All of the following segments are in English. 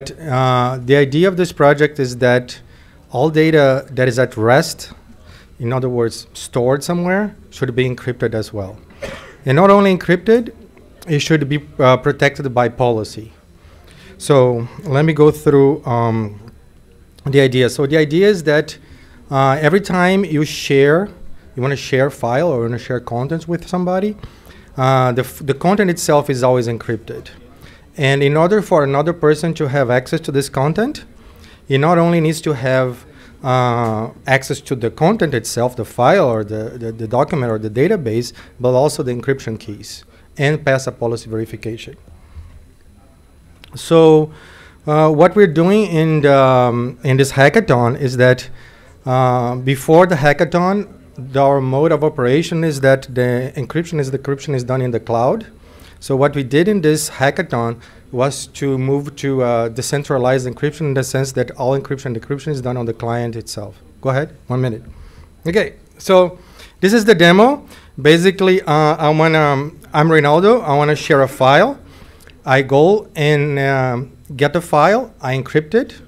uh, the idea of this project is that all data that is at rest, in other words, stored somewhere, should be encrypted as well. And not only encrypted, it should be uh, protected by policy. So let me go through um, the idea. So the idea is that uh, every time you share, you want to share file or you want to share contents with somebody, uh, the, the content itself is always encrypted. And in order for another person to have access to this content, he not only needs to have uh, access to the content itself, the file or the, the, the, document or the database, but also the encryption keys and pass a policy verification. So uh, what we're doing in, the, um, in this hackathon is that uh, before the hackathon, the, our mode of operation is that the encryption is the encryption is done in the cloud. So what we did in this hackathon was to move to uh, decentralized encryption in the sense that all encryption and decryption is done on the client itself. Go ahead, one minute. Okay, so this is the demo. Basically, uh, I wanna, um, I'm Reynaldo. I want to share a file. I go and um, get the file. I encrypt it.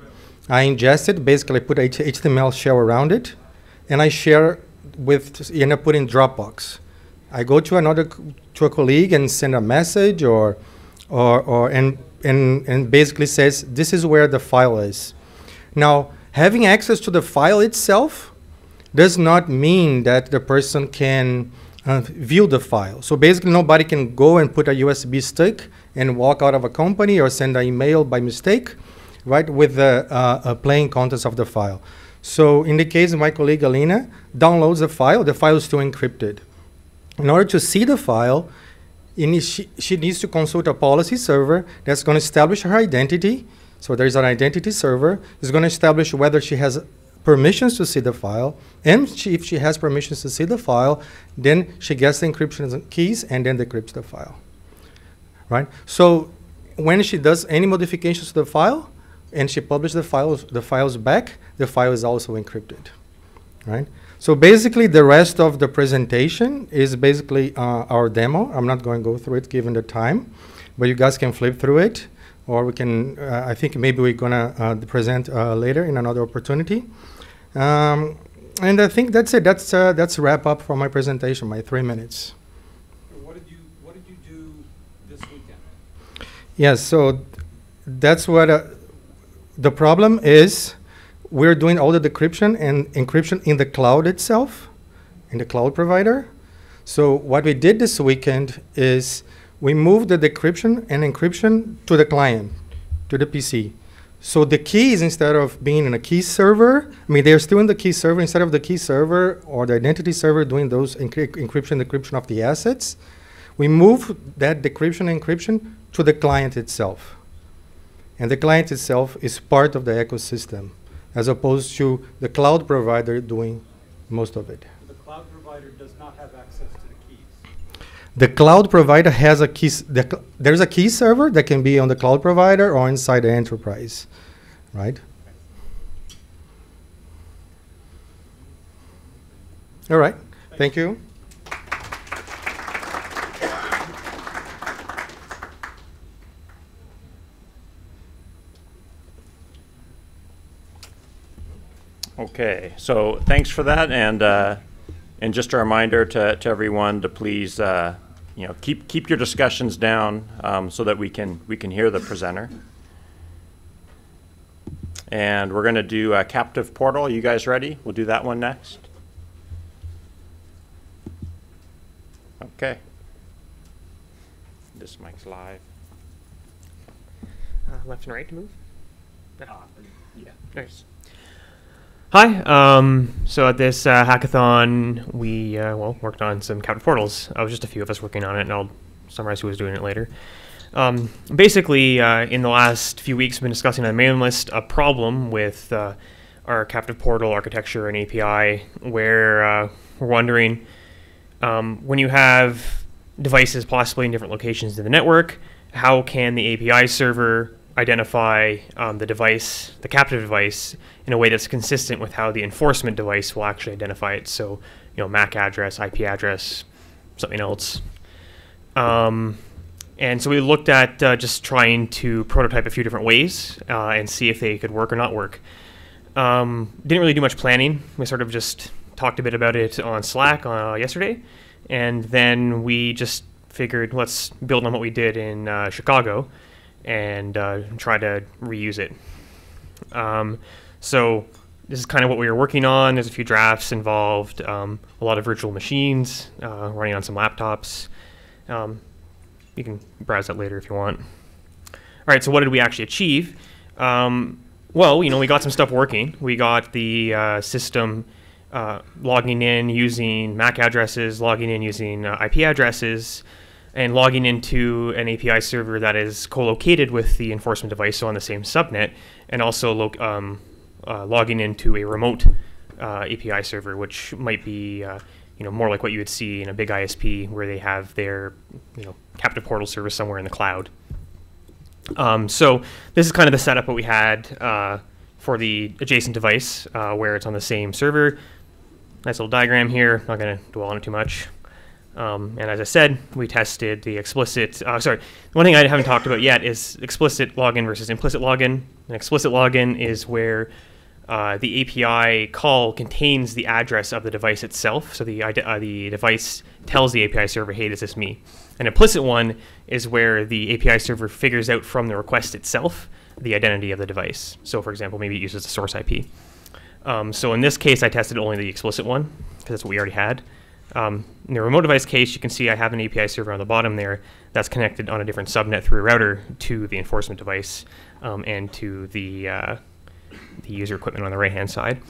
I ingest it. Basically, put HTML shell around it, and I share with you know put in Dropbox. I go to another to a colleague and send a message or or, or and, and, and basically says this is where the file is. Now, having access to the file itself does not mean that the person can uh, view the file. So basically, nobody can go and put a USB stick and walk out of a company or send an email by mistake, right, with the uh, uh, plain contents of the file. So in the case of my colleague Alina, downloads the file, the file is still encrypted. In order to see the file, she, she needs to consult a policy server that's going to establish her identity. So there's an identity server. It's going to establish whether she has permissions to see the file. And she, if she has permissions to see the file, then she gets the encryption keys and then decrypts the file. Right? So when she does any modifications to the file and she publishes the files, the files back, the file is also encrypted. Right? So basically, the rest of the presentation is basically uh, our demo. I'm not going to go through it given the time, but you guys can flip through it, or we can, uh, I think maybe we're going to uh, present uh, later in another opportunity. Um, and I think that's it. That's, uh, that's wrap up for my presentation, my three minutes. What did you, what did you do this weekend? Yes, so that's what uh, the problem is we're doing all the decryption and encryption in the cloud itself, in the cloud provider. So what we did this weekend is we moved the decryption and encryption to the client, to the PC. So the keys, instead of being in a key server, I mean, they're still in the key server. Instead of the key server or the identity server doing those encryption, decryption of the assets, we move that decryption and encryption to the client itself. And the client itself is part of the ecosystem as opposed to the cloud provider doing most of it. The cloud provider does not have access to the keys. The cloud provider has a key. The there's a key server that can be on the cloud provider or inside the enterprise, right? All right. Thank you. Okay, so thanks for that, and uh, and just a reminder to, to everyone to please uh, you know keep keep your discussions down um, so that we can we can hear the presenter. And we're going to do a captive portal. You guys ready? We'll do that one next. Okay. This mic's live. Uh, left and right to move. Uh, yeah. Nice. Hi. Um, so at this uh, hackathon, we uh, well worked on some captive portals. I was just a few of us working on it, and I'll summarize who was doing it later. Um, basically, uh, in the last few weeks, we've been discussing on the mailing list a problem with uh, our captive portal architecture and API, where uh, we're wondering um, when you have devices possibly in different locations in the network, how can the API server identify um, the device, the captive device, in a way that's consistent with how the enforcement device will actually identify it. So, you know, MAC address, IP address, something else. Um, And so we looked at uh, just trying to prototype a few different ways uh, and see if they could work or not work. Um, didn't really do much planning. We sort of just talked a bit about it on Slack uh, yesterday, and then we just figured let's build on what we did in uh, Chicago and uh, try to reuse it. Um, so this is kind of what we were working on. There's a few drafts involved, um, a lot of virtual machines uh, running on some laptops. Um, you can browse that later if you want. All right, so what did we actually achieve? Um, well, you know, we got some stuff working. We got the uh, system uh, logging in using MAC addresses, logging in using uh, IP addresses, and logging into an API server that is co-located with the enforcement device, so on the same subnet, and also um, uh, logging into a remote uh, API server, which might be uh, you know more like what you would see in a big ISP, where they have their you know captive portal service somewhere in the cloud. Um, so this is kind of the setup that we had uh, for the adjacent device, uh, where it's on the same server. Nice little diagram here. Not going to dwell on it too much. Um, and as I said, we tested the explicit. Uh, sorry, one thing I haven't talked about yet is explicit login versus implicit login. An explicit login is where uh, the API call contains the address of the device itself. So the uh, the device tells the API server, "Hey, this is me." An implicit one is where the API server figures out from the request itself the identity of the device. So, for example, maybe it uses the source IP. Um, so in this case, I tested only the explicit one because that's what we already had. Um, in the remote device case, you can see I have an API server on the bottom there that's connected on a different subnet through a router to the enforcement device um, and to the, uh, the user equipment on the right-hand side.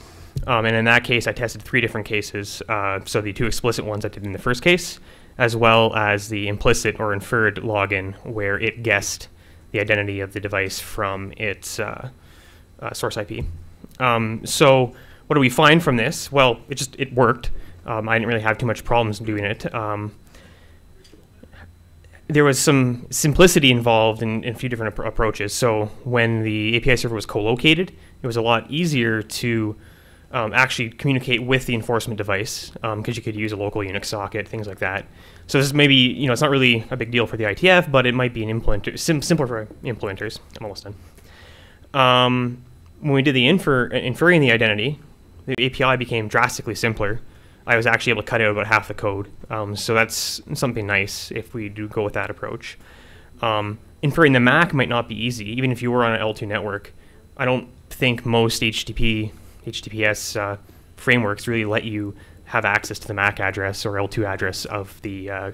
Um, and in that case, I tested three different cases. Uh, so the two explicit ones I did in the first case, as well as the implicit or inferred login, where it guessed the identity of the device from its uh, uh source IP. Um, so what do we find from this? Well, it just it worked. Um, I didn't really have too much problems doing it. Um, there was some simplicity involved in, in a few different ap- approaches. So when the API server was co-located, it was a lot easier to um, actually communicate with the enforcement device because um, you could use a local Unix socket, things like that. So this is maybe you know it's not really a big deal for the IETF, but it might be an implementer sim- simpler for implementers. I'm almost done. Um, when we did the infer inferring the identity, the API became drastically simpler. I was actually able to cut out about half the code. Um, so that's something nice if we do go with that approach. Um, inferring the MAC might not be easy, even if you were on an L2 network. I don't think most HTTP, HTTPS uh, frameworks really let you have access to the MAC address or L2 address of the uh,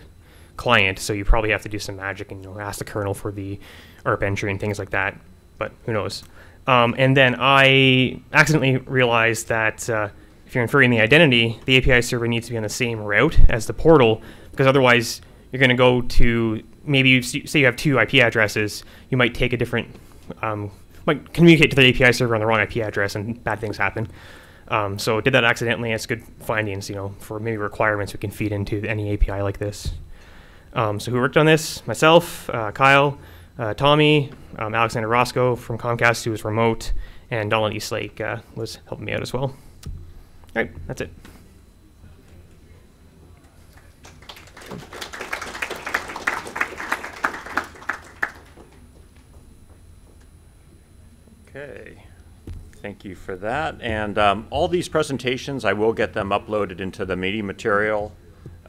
client. So you probably have to do some magic and you know, ask the kernel for the ARP entry and things like that. But who knows? Um, and then I accidentally realized that uh, if you're inferring the identity, the API server needs to be on the same route as the portal, because otherwise you're going to go to maybe you say you have two IP addresses, you might take a different, um, might communicate to the API server on the wrong IP address, and bad things happen. Um, so did that accidentally. It's good findings, you know, for maybe requirements we can feed into any API like this. Um, so who worked on this? Myself, uh, Kyle, uh, Tommy, um, Alexander Roscoe from Comcast, who was remote, and Donald Eastlake uh, was helping me out as well. All right, that's it. Okay. Thank you for that. And um, all these presentations, I will get them uploaded into the meeting material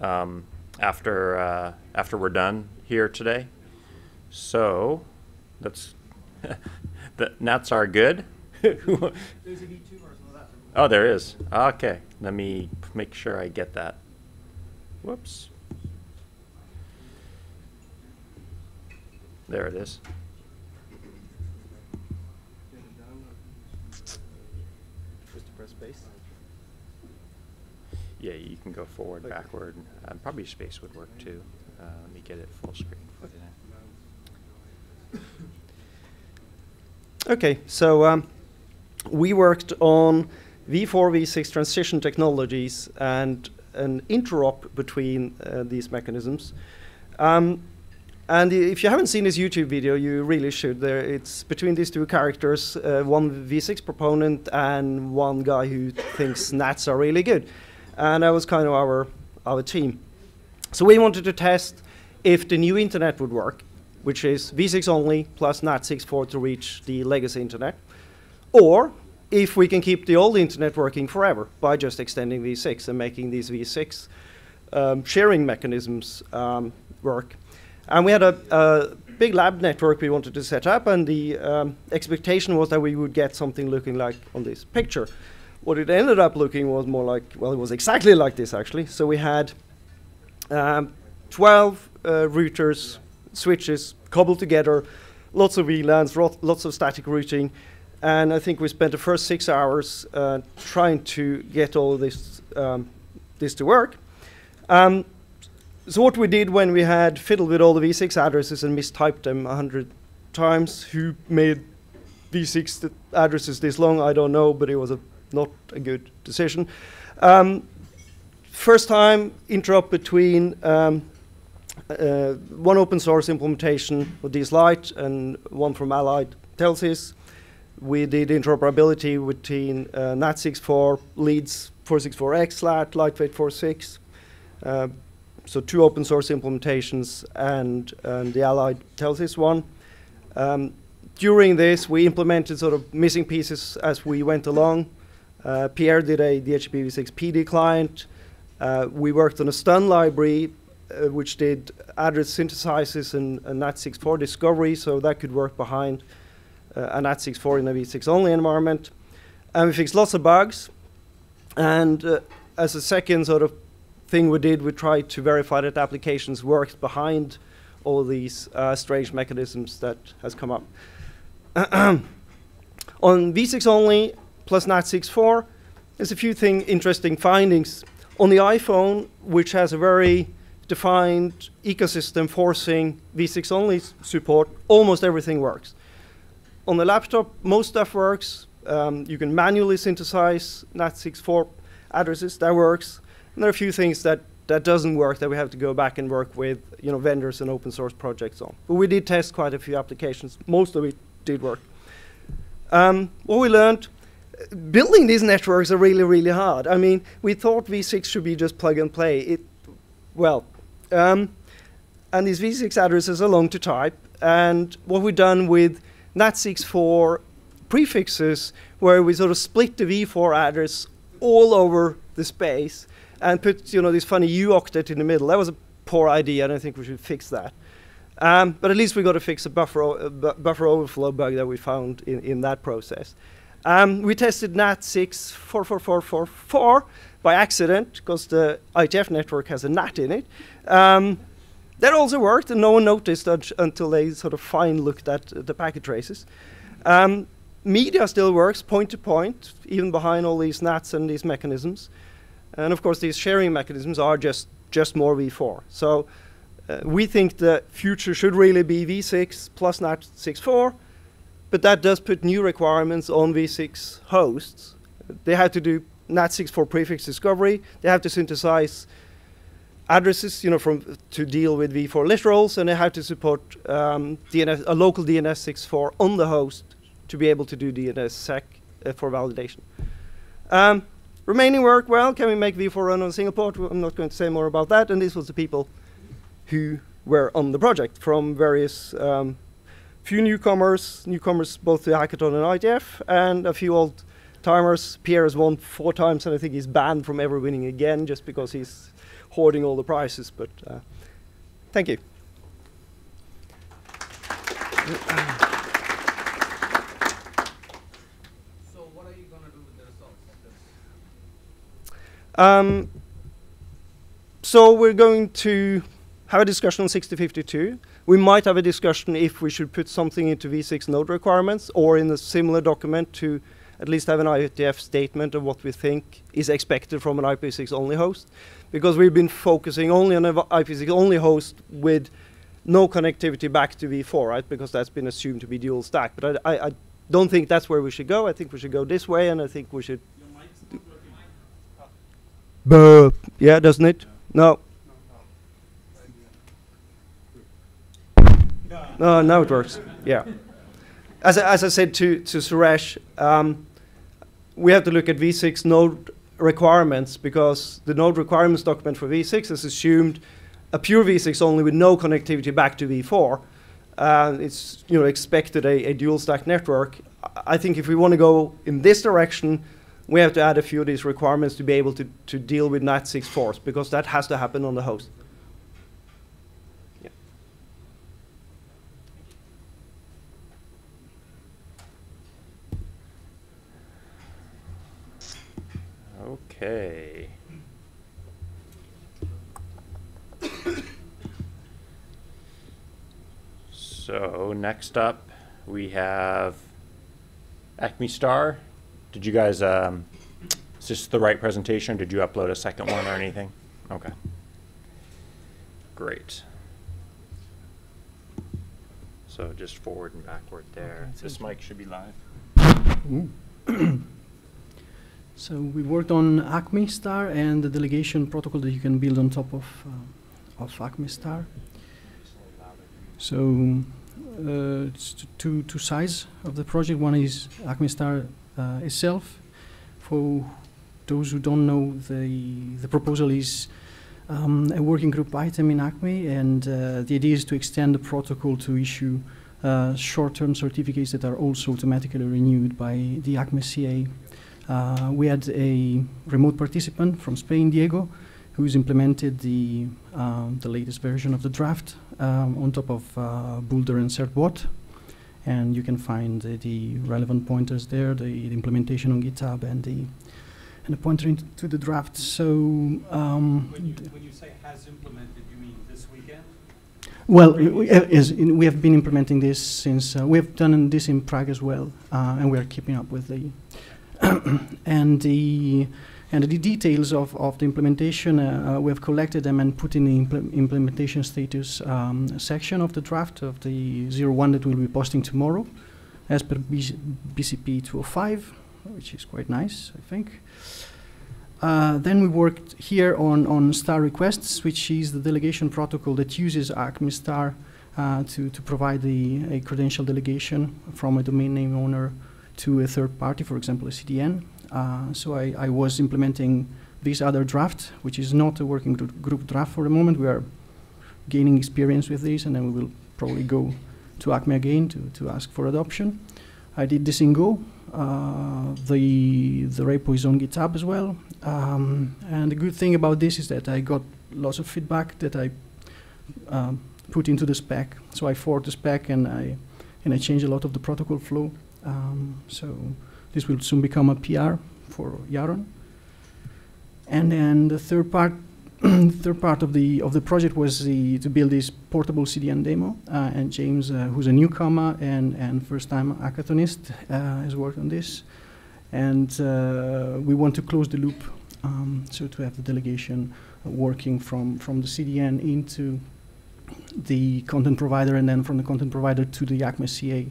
um, after uh, after we're done here today. So, that's the nats are good. Oh, there is. Okay, let me make sure I get that. Whoops. There it is. Just to press space. Yeah, you can go forward, Okay. backward. Uh, probably space would work too. Uh, let me get it full screen for you. Okay, so um, we worked on V4, V6 transition technologies and an interop between uh, these mechanisms. Um, and if you haven't seen this YouTube video, you really should. There, it's between these two characters, uh, one V6 proponent and one guy who thinks NATs are really good. And that was kind of our, our team. So we wanted to test if the new internet would work which is v6 only plus NAT64 to reach the legacy internet, or if we can keep the old internet working forever by just extending v6 and making these v6 um, sharing mechanisms um, work. And we had a, a, big lab network we wanted to set up, and the um, expectation was that we would get something looking like on this picture. What it ended up looking was more like, well, it was exactly like this actually. So we had um, 12 uh, routers, switches cobbled together, lots of VLANs, lots of static routing, and I think we spent the first six hours uh, trying to get all this um, this to work. Um, so what we did when we had fiddled with all the v6 addresses and mistyped them a hundred times, who made v6 addresses this long, I don't know, but it was a not a good decision. Um, first time interop between um, uh, one open source implementation of DSLite and one from Allied Telesis. We did interoperability between uh, NAT64 leads 464XLAT, Lightweight 46. Uh, so two open source implementations and, and the Allied Telesis one. Um, during this, we implemented sort of missing pieces as we went along. Uh, Pierre did a DHCP-v6 PD client. Uh, we worked on a stun library, uh, which did address synthesizes and, and NAT64 discovery, so that could work behind uh, a NAT64 in a v6 only environment. And we fixed lots of bugs. And uh, as a second sort of thing we did, we tried to verify that applications worked behind all these uh, strange mechanisms that has come up. On v6 only plus NAT64, there's a few thing interesting findings. On the iPhone, which has a very defined ecosystem forcing v6 only support, almost everything works. On the laptop, most stuff works. Um, you can manually synthesize NAT64 addresses, that works. And there are a few things that, that doesn't work that we have to go back and work with you know, vendors and open source projects on. But we did test quite a few applications. Most of it did work. Um, what we learned, building these networks are really, really hard. I mean, we thought V6 should be just plug and play. It, well, um, and these V6 addresses are long to type. And what we've done with NAT64 prefixes, where we sort of split the V4 address all over the space and put you know this funny U octet in the middle. That was a poor idea, I think we should fix that. Um, but at least we got to fix a buffer, buffer overflow bug that we found in, in that process. Um, we tested NAT6 44444 by accident because the IETF network has a NAT in it. Um, that also worked, and no one noticed until they sort of fine looked at uh, the packet traces. Um, media still works point to point, even behind all these NATs and these mechanisms. And of course, these sharing mechanisms are just, just more v4. So uh, we think the future should really be v6 plus NAT64, but that does put new requirements on v6 hosts. They have to do NAT64 prefix discovery. They have to synthesize addresses, you know, from to deal with v4 literals, and have to support um, DNS, a local DNS64 on the host to be able to do DNSSEC uh, for validation. Um, remaining work, well, can we make v4 run on a single port? I'm not going to say more about that. And this was the people who were on the project from various um, few newcomers, newcomers both to Hackathon and IETF, and a few old timers. Pierre has won four times, and I think he's banned from ever winning again just because he's hoarding all the prizes. But uh, thank you. So what are you going to do with the results Um, so we're going to have a discussion on 6052. We might have a discussion if we should put something into V6 node requirements or in a similar document to at least have an IETF statement of what we think is expected from an IPv6 only host. Because we've been focusing only on an IPv6 only host with no connectivity back to V4, right? Because that's been assumed to be dual stack. But I, I, I don't think that's where we should go. I think we should go this way, and I think we should Buh. Yeah, doesn't it? No. No, now it works. Yeah. As I, as I said to, to Suresh, um, we have to look at V6 node requirements because the node requirements document for V6 has assumed a pure V6 only with no connectivity back to V4. uh, it's you know expected a, a dual stack network. I- I think if we want to go in this direction, we have to add a few of these requirements to be able to, to deal with NAT64s because that has to happen on the host. Okay. So next up, we have Acme Star. Did you guys, um, is this the right presentation? Did you upload a second one or anything? Okay. Great. So just forward and backward there. This mic should be live. So we worked on Acme Star and the delegation protocol that you can build on top of uh, of Acme Star. So uh, two two sides of the project. One is Acme Star uh, itself. For those who don't know, the the proposal is um, a working group item in Acme, and uh, the idea is to extend the protocol to issue uh, short-term certificates that are also automatically renewed by the Acme CA. Uh, we had a remote participant from Spain, Diego, who's implemented the, um, the latest version of the draft um, on top of uh, Boulder and CertBot. And you can find uh, the relevant pointers there, the, the implementation on GitHub and the, and the pointer into the draft. So, um, When you, when you say has implemented, you mean this weekend? well, we- uh, is in, we have been implementing this since uh, we have done this in Prague as well, uh, and we are keeping up with the and the and the details of, of the implementation. Uh, uh, we have collected them and put in the imple- implementation status um, section of the draft of the 01 that we'll be posting tomorrow, as per BC BCP 205, which is quite nice, I think. Uh, then we worked here on, on star requests, which is the delegation protocol that uses Acme Star uh, to, to provide the, a credential delegation from a domain name owner to a third party, for example, a CDN. Uh, so I, I was implementing this other draft, which is not a working group, group draft for the moment. We are gaining experience with this, and then we will probably go to Acme again to, to ask for adoption. I did this in Go. Uh, the the repo is on GitHub as well. Um, and the good thing about this is that I got lots of feedback that I um, put into the spec. So I forward the spec and I and I a lot of the protocol flow. Um, so this will soon become a PR for Yaron. And then the third part, third part of the of the project was the, to build this portable CDN demo. Uh, and James, uh, who's a newcomer and and first time hackathonist, uh, has worked on this. And uh, we want to close the loop, um, so to have the delegation working from from the CDN into the content provider, and then from the content provider to the Acme CA,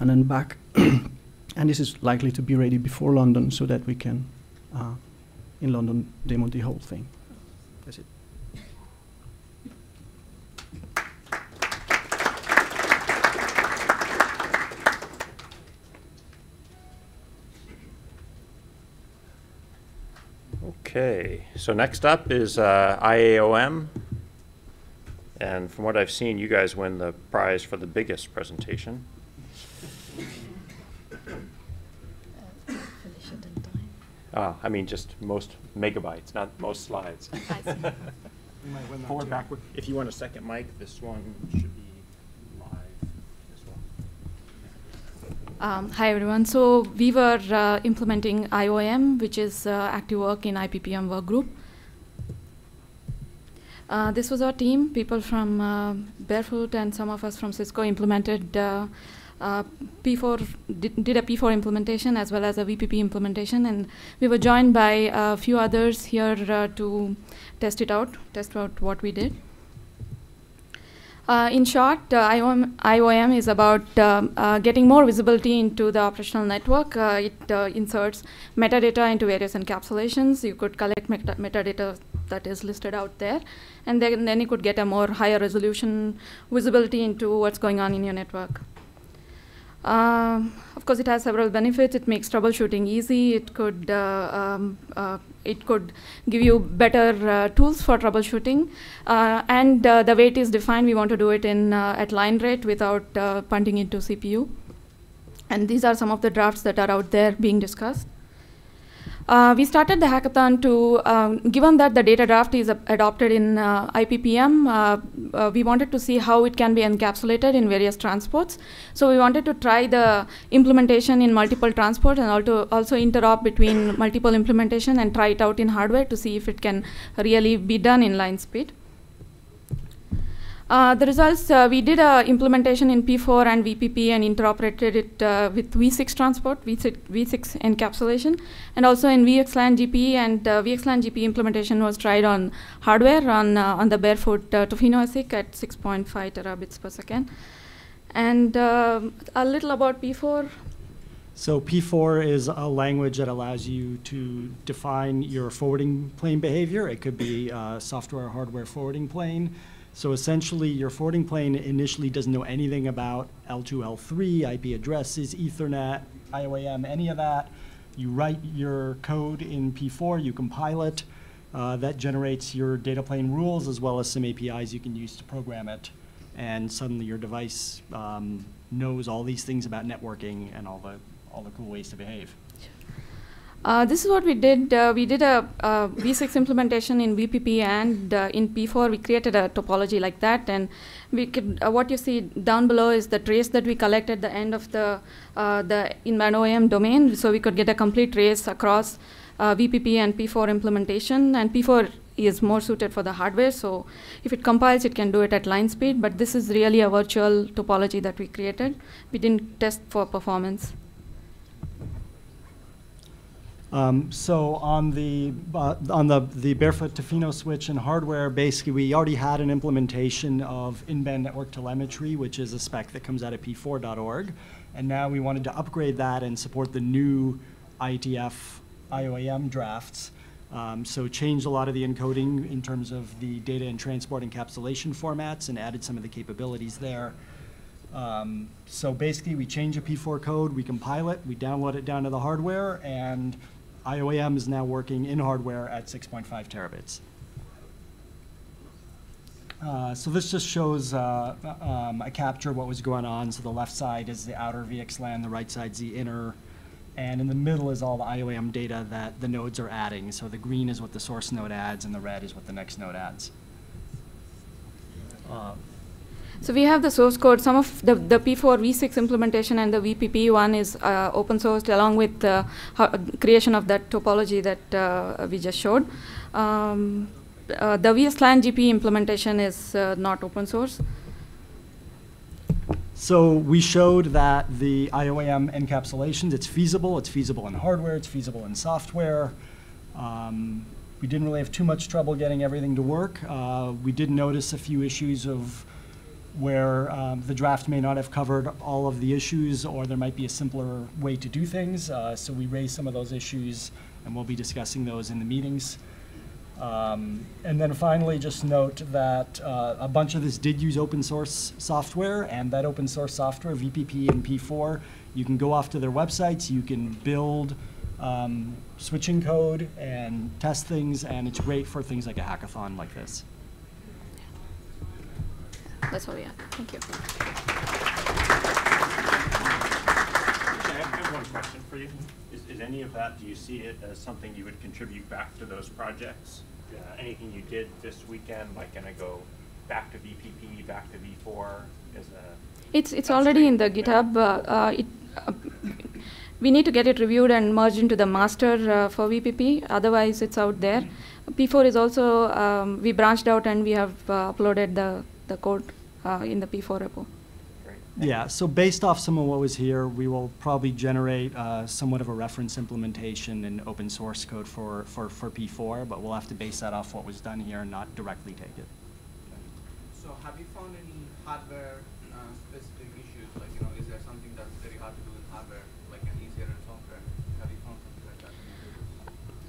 and then back. and this is likely to be ready before London, so that we can, uh, in London, demo the whole thing. That's it. Okay, so next up is uh, IOAM. And from what I've seen, you guys win the prize for the biggest presentation. Die. Ah, I mean, just most megabytes, not most slides. Forward, backward. If you want a second mic, this one should be live as well. Um, hi everyone. So we were uh, implementing IOAM, which is uh, active work in IPPM work group. Uh, this was our team. People from uh, Barefoot and some of us from Cisco implemented uh, uh, P4, did, did a P4 implementation as well as a VPP implementation, and we were joined by a few others here uh, to test it out, test out what we did. Uh, in short, uh, IOAM, IOAM is about uh, getting more visibility into the operational network. It inserts metadata into various encapsulations. You could collect meta- metadata that is listed out there, and then, then you could get a more higher resolution visibility into what's going on in your network. Um, of course, it has several benefits. It makes troubleshooting easy. It could uh, um, uh, it could give you better uh, tools for troubleshooting. And the way it is defined, we want to do it in at line rate without punting into CPU. And these are some of the drafts that are out there being discussed. Uh, we started the hackathon to, um, given that the data draft is uh, adopted in uh, IPPM, uh, uh, we wanted to see how it can be encapsulated in various transports. So we wanted to try the implementation in multiple transports and also, also interop between multiple implementation and try it out in hardware to see if it can really be done in line speed. Uh, the results, uh, we did a implementation in P4 and VPP and interoperated it uh, with V6 transport, V6, V6 encapsulation, and also in VXLAN GPE and uh, VXLAN GPE implementation was tried on hardware on, uh, on the Barefoot uh, Tofino ASIC at 6.5 terabits per second. And um a little about P4. So P4 is a language that allows you to define your forwarding plane behavior. It could be uh, software or hardware forwarding plane. So essentially, your forwarding plane initially doesn't know anything about L2, L3, IP addresses, Ethernet, IOAM, any of that. You write your code in P4, you compile it. Uh, that generates your data plane rules as well as some APIs you can use to program it. And suddenly your device um, knows all these things about networking and all the, all the cool ways to behave. Uh, this is what we did. Uh, we did a, uh V6 implementation in VPP and uh, in P4 we created a topology like that. And we could, uh, what you see down below is the trace that we collect at the end of the uh, the in-band OAM domain. So we could get a complete trace across uh, VPP and P4 implementation. And P4 is more suited for the hardware. So if it compiles, it can do it at line speed. But this is really a virtual topology that we created. We didn't test for performance. Um, so on the uh, on the the barefoot Tofino switch and hardware, basically we already had an implementation of in-band network telemetry, which is a spec that comes out of p4.org, and now we wanted to upgrade that and support the new IETF IOAM drafts. Um, so changed a lot of the encoding in terms of the data and transport encapsulation formats and added some of the capabilities there. Um, so basically, we change a P4 code, we compile it, we download it down to the hardware, and IOAM is now working in hardware at 6.5 terabits. Uh, so this just shows uh, um, a capture of what was going on. So the left side is the outer VXLAN, the right side's the inner, and in the middle is all the IOAM data that the nodes are adding. So the green is what the source node adds, and the red is what the next node adds. Um, So we have the source code. Some of the, the P4 V6 implementation and the VPP one is uh, open sourced along with the creation of that topology that uh, we just showed. Um, uh, the VXLAN GPE implementation is uh, not open source. So we showed that the IOAM encapsulations, it's feasible. It's feasible in hardware. It's feasible in software. Um, we didn't really have too much trouble getting everything to work. Uh, we did notice a few issues of where um, the draft may not have covered all of the issues, or there might be a simpler way to do things. Uh, so we raised some of those issues, and we'll be discussing those in the meetings. Um, and then finally, just note that uh, a bunch of this did use open source software, and that open source software, VPP and P4, you can go off to their websites, you can build um, switching code and test things, and it's great for things like a hackathon like this. That's all we have. Thank you. I have, one question for you. Is, is any of that, do you see it as something you would contribute back to those projects? Uh, anything you did this weekend, like gonna go back to VPP, back to P4 as a? It's it's already in the GitHub. Uh, uh, it, uh, we need to get it reviewed and merged into the master uh, for VPP. Otherwise, it's out there. P4 is also um, we branched out and we have uh, uploaded the the code uh, in the P4 repo. Yeah, so based off some of what was here, we will probably generate uh, somewhat of a reference implementation and open source code for, for, for P4, but we'll have to base that off what was done here and not directly take it. So have you found any hardware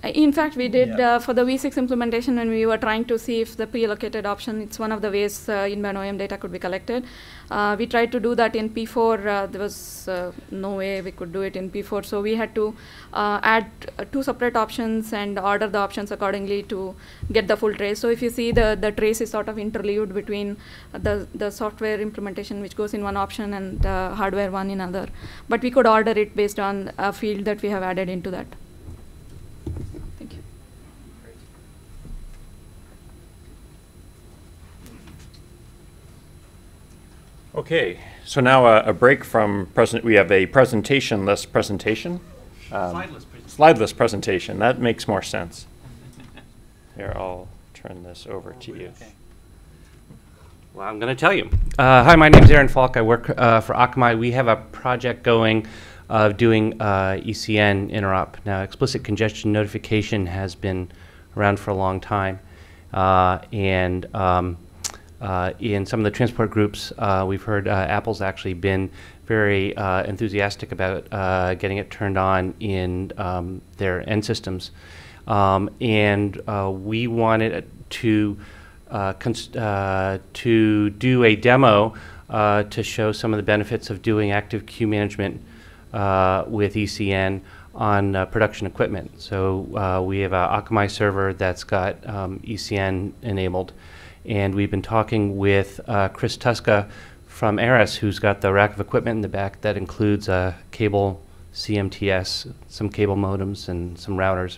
In fact, we did Yeah. uh, for the V6 implementation when we were trying to see if the pre-allocated option, it's one of the ways uh, in-band OAM data could be collected. Uh, we tried to do that in P4. Uh, there was uh, no way we could do it in P4, so we had to uh, add uh, two separate options and order the options accordingly to get the full trace. So if you see the the trace is sort of interleaved between the the software implementation which goes in one option and uh, hardware one in other. But we could order it based on a field that we have added into that. Thank you. Okay, so now uh, a break from present, we have a presentation-less presentation. Um, Slideless presentation. Slideless presentation, that makes more sense. Here, I'll turn this over to you. Well, I'm going to tell you. Uh, hi, my name's Aaron Falk. I work uh, for Akamai. We have a project going of doing uh, ECN interop. Now, explicit congestion notification has been around for a long time. Uh, and um, uh, in some of the transport groups, uh, we've heard uh, Apple's actually been very uh, enthusiastic about uh, getting it turned on in um, their end systems. Um, and uh, we wanted to to do a demo to show some of the benefits of doing active queue management with ECN on uh, production equipment. So uh, we have a Akamai server that's got um, ECN enabled, and we've been talking with uh, Chris Tuska from Arris, who's got the rack of equipment in the back that includes a cable CMTS, some cable modems, and some routers.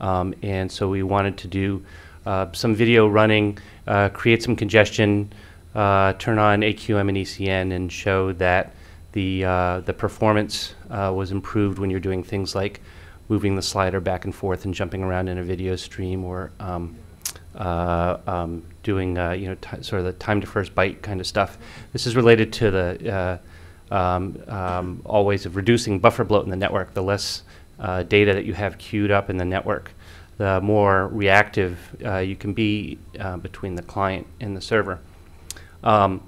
Um, and so we wanted to do uh, some video running, uh, create some congestion, uh, turn on AQM and ECN, and show that the uh, the performance uh, was improved when you're doing things like moving the slider back and forth and jumping around in a video stream, or um, uh, um, doing uh, you know sort of the time to first byte kind of stuff. This is related to the uh, um, um, all ways of reducing buffer bloat in the network. The less uh, data that you have queued up in the network, the more reactive uh, you can be uh, between the client and the server. Um,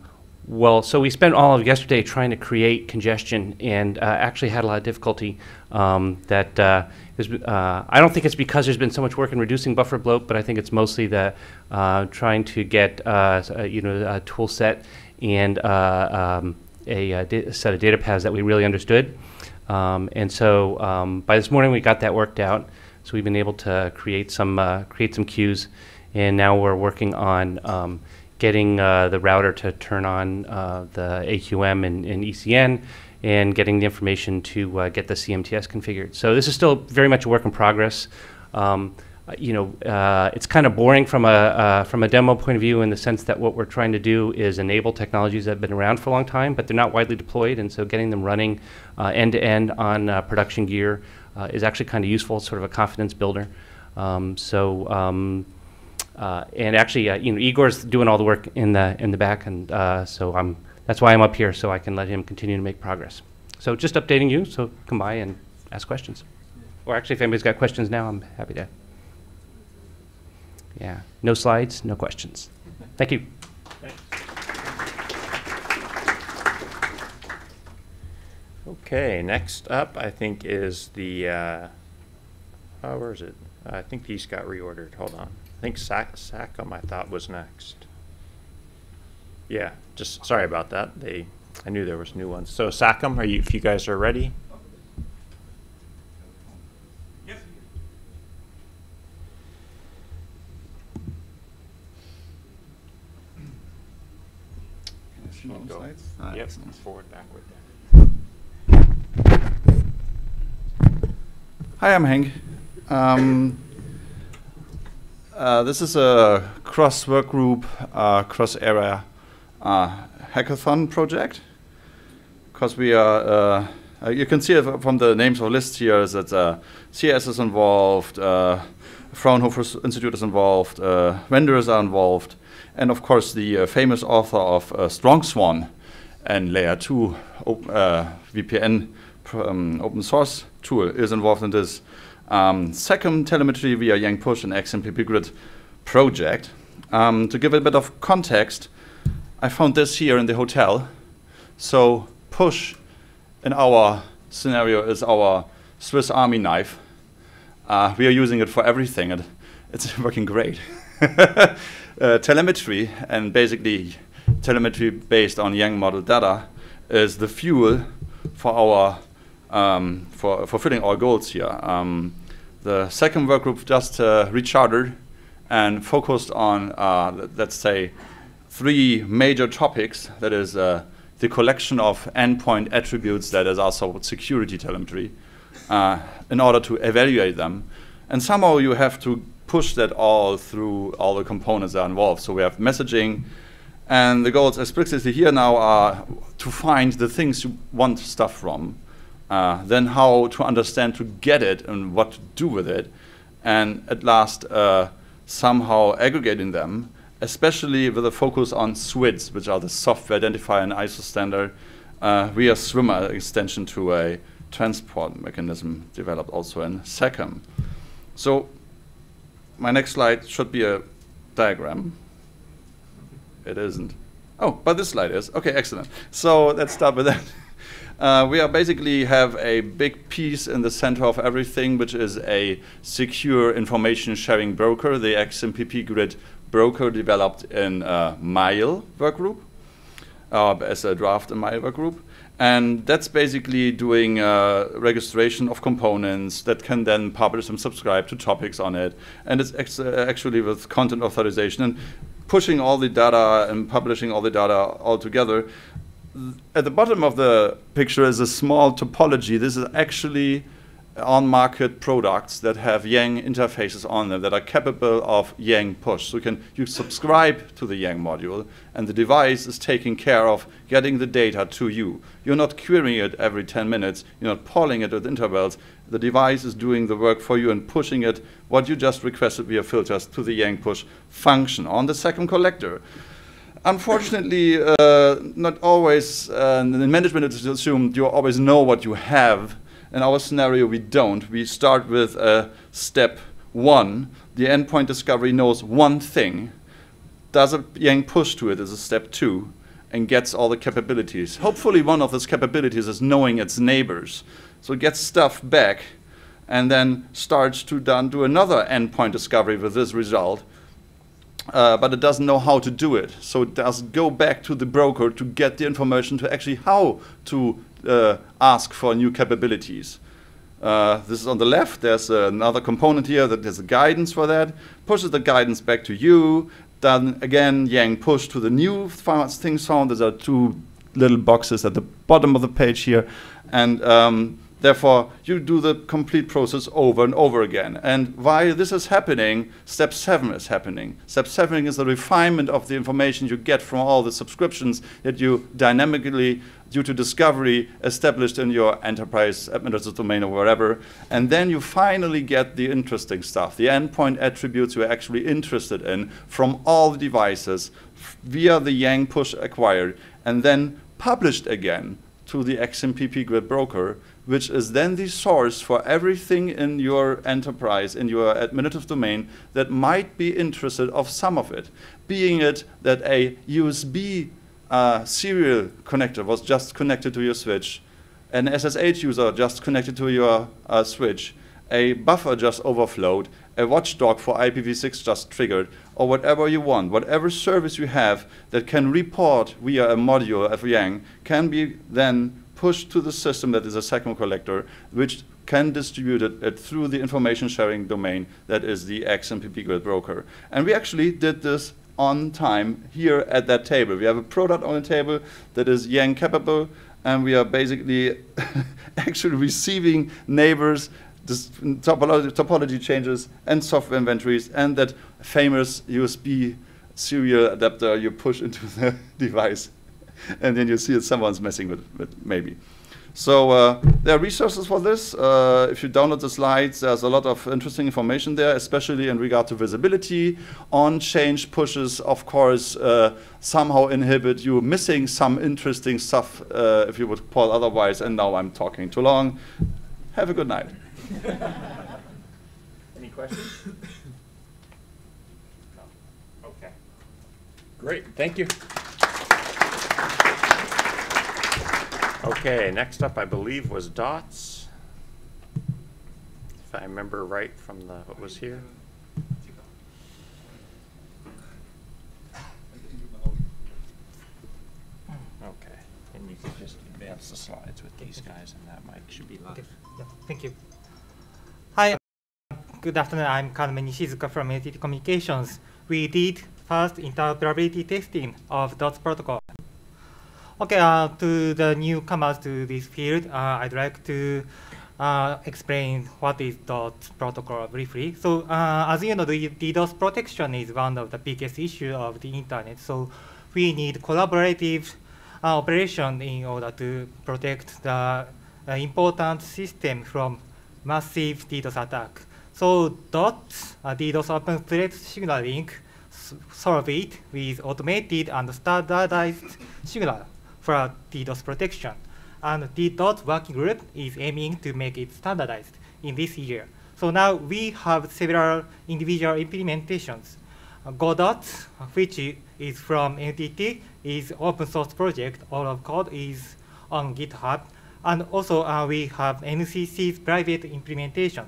well, so we spent all of yesterday trying to create congestion and uh, actually had a lot of difficulty. Um, that uh, uh, I don't think it's because there's been so much work in reducing buffer bloat, but I think it's mostly the uh, trying to get uh, uh, you know a tool set and um, a, da- set of data paths that we really understood. Um, and so um, by this morning we got that worked out. So we've been able to create some create some queues, and now we're working on um, getting uh, the router to turn on uh, the AQM and, and ECN, and getting the information to uh, get the CMTS configured. So this is still very much a work in progress. Um, you know, uh, it's kind of boring from a uh, from a demo point of view in the sense that what we're trying to do is enable technologies that have been around for a long time, but they're not widely deployed, and so getting them running end to end on uh, production gear is actually kind of useful. Sort of a confidence builder. Um, so. Um, uh, and actually, uh, you know, Igor's doing all the work in the in the back, and uh, so I'm that's why I'm up here, so I can let him continue to make progress. So just updating you, so come by and ask questions. Or actually, if anybody's got questions now, I'm happy to. Yeah, no slides, no questions. Thank you. Okay, next up, I think, is the, uh, oh, where is it? I think these got reordered. Hold on. I think Sac SACM, I thought, was next. Yeah, just sorry about that. They, I knew there was new ones. So SACM, are you, if you guys are ready? Should we go? Ah, Yep, excellent. forward, backward. Hi, I'm Hank. Um, uh, this is a cross work group, uh, cross area uh, hackathon project. Because we are, uh, uh, you can see from the names of list here that CS is involved, Fraunhofer Institute is involved, vendors are involved, and of course the famous author of strongSwan and Layer 2 op- VPN um, open source tool is involved in this um, SACM telemetry via Yang Push and XMPP Grid project. Um, to give a bit of context, I found this here in the hotel. So push in our scenario is our Swiss Army knife. Uh, we are using it for everything, and it's working great. uh, telemetry, and basically telemetry based on Yang model data, is the fuel for our um, for fulfilling our goals here. Um, the SACM work group just uh, rechartered and focused on, uh, let's say, three major topics. That is uh, the collection of endpoint attributes that is also security telemetry uh, in order to evaluate them. And somehow you have to push that all through all the components that are involved. So we have messaging, and the goals explicitly here now are to find the things you want stuff from, uh, then how to understand to get it and what to do with it, and at last uh, somehow aggregating them, especially with a focus on SWIDs, which are the software identifier and ISO standard, uh, via SWIMA extension to a transport mechanism developed also in SACM. So my next slide should be a diagram. It isn't. Oh, but this slide is. Okay, excellent. So let's start with that. Uh, we are basically have a big piece in the center of everything, which is a secure information sharing broker, the XMPP Grid broker developed in uh, MILE workgroup, uh, as a draft in MILE workgroup. And that's basically doing uh, registration of components that can then publish and subscribe to topics on it. And it's uh, actually with content authorization and pushing all the data and publishing all the data all together at the bottom of the picture is a small topology. This is actually on-market products that have Yang interfaces on them that are capable of Yang push. So you can you subscribe to the Yang module, and the device is taking care of getting the data to you. You're not querying it every 10 minutes. You're not polling it at intervals. The device is doing the work for you and pushing it, what you just requested via filters, to the Yang push function on the SACM collector unfortunately, uh, not always, uh, in management it's assumed you always know what you have. In our scenario, we don't. We start with uh, step one. The endpoint discovery knows one thing. Does a Yang push to it is a step two and gets all the capabilities. Hopefully one of those capabilities is knowing its neighbors. So it gets stuff back and then starts to do another endpoint discovery with this result uh, but it doesn't know how to do it. So it does go back to the broker to get the information to actually how to uh, ask for new capabilities. Uh, this is on the left. There's another component here that there's a guidance for that. Pushes the guidance back to you. Then again, Yang push to the new things found. There are two little boxes at the bottom of the page here. And um, Therefore, you do the complete process over and over again. And while this is happening, step seven is happening. Step seven is the refinement of the information you get from all the subscriptions that you dynamically, due to discovery, established in your enterprise administrative domain or wherever. And then you finally get the interesting stuff, the endpoint attributes you're actually interested in from all the devices via the Yang push acquired and then published again to the XMPP grid broker which is then the source for everything in your enterprise, in your administrative domain that might be interested of some of it. Being it that a USB uh, serial connector was just connected to your switch, an SSH user just connected to your uh, switch, a buffer just overflowed, a watchdog for IPv6 just triggered, or whatever you want, whatever service you have that can report via a module of Yang can be then pushed to the system that is a SACM collector, which can distribute it, it, through the information sharing domain that is the XMPP grid broker. And we actually did this on time here at that table. We have a product on the table that is Yang capable, and we are basically actually receiving neighbors topology, topology changes and software inventories and that famous USB serial adapter you push into the device and then you see that someone's messing with it, maybe. So uh, there are resources for this. Uh, if you download the slides, there's a lot of interesting information there, especially in regard to visibility. On-change pushes, of course, uh, somehow inhibit you missing some interesting stuff, uh, if you would call otherwise. And now I'm talking too long. Have a good night. Any questions? no. Okay. Great. Thank you. Okay, next up, I believe, was DOTS. if I remember right from the, what was here. Okay, and you can just advance the slides with these guys and that mic should be live. Okay. Yeah, thank you. Hi, good afternoon. I'm Kaname Nishizuka from NTT Communications. We did first interoperability testing of DOTS protocol. Okay, uh, to the newcomers to this field, uh, I'd like to uh, explain what is DOTS protocol briefly. So, uh, as you know, the DDoS protection is one of the biggest issues of the internet. So, we need collaborative uh, operation in order to protect the important system from massive DDoS attack. So DOTS, uh, DDoS Open Threat Signaling, solve it with automated and standardized signal for DDoS protection. And DOTS working group is aiming to make it standardized in this year. So now we have several individual implementations. go-dots, which is from NTT, is open source project. All of code is on GitHub. And also uh, we have NCC's private implementation.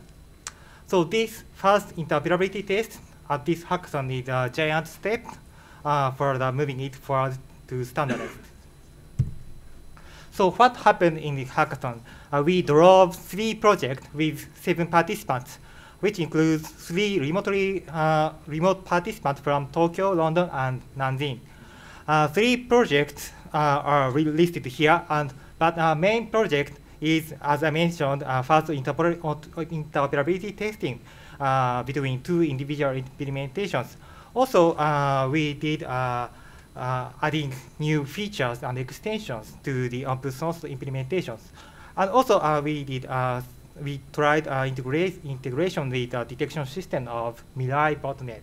So this first interoperability test at this hackathon is a giant step uh, for the moving it forward to standardized. So what happened in the hackathon? Uh, we drove three projects with seven participants, which includes three remotely uh, remote participants from Tokyo, London, and Nanjing. Uh, three projects uh, are re- listed here, and but our main project is, as I mentioned, uh, first interoper- interoperability testing uh, between two individual implementations. Also, we did uh, adding new features and extensions to the open source implementations. And also, uh, we did uh, we tried uh, integrate integration with the detection system of Mirai botnet.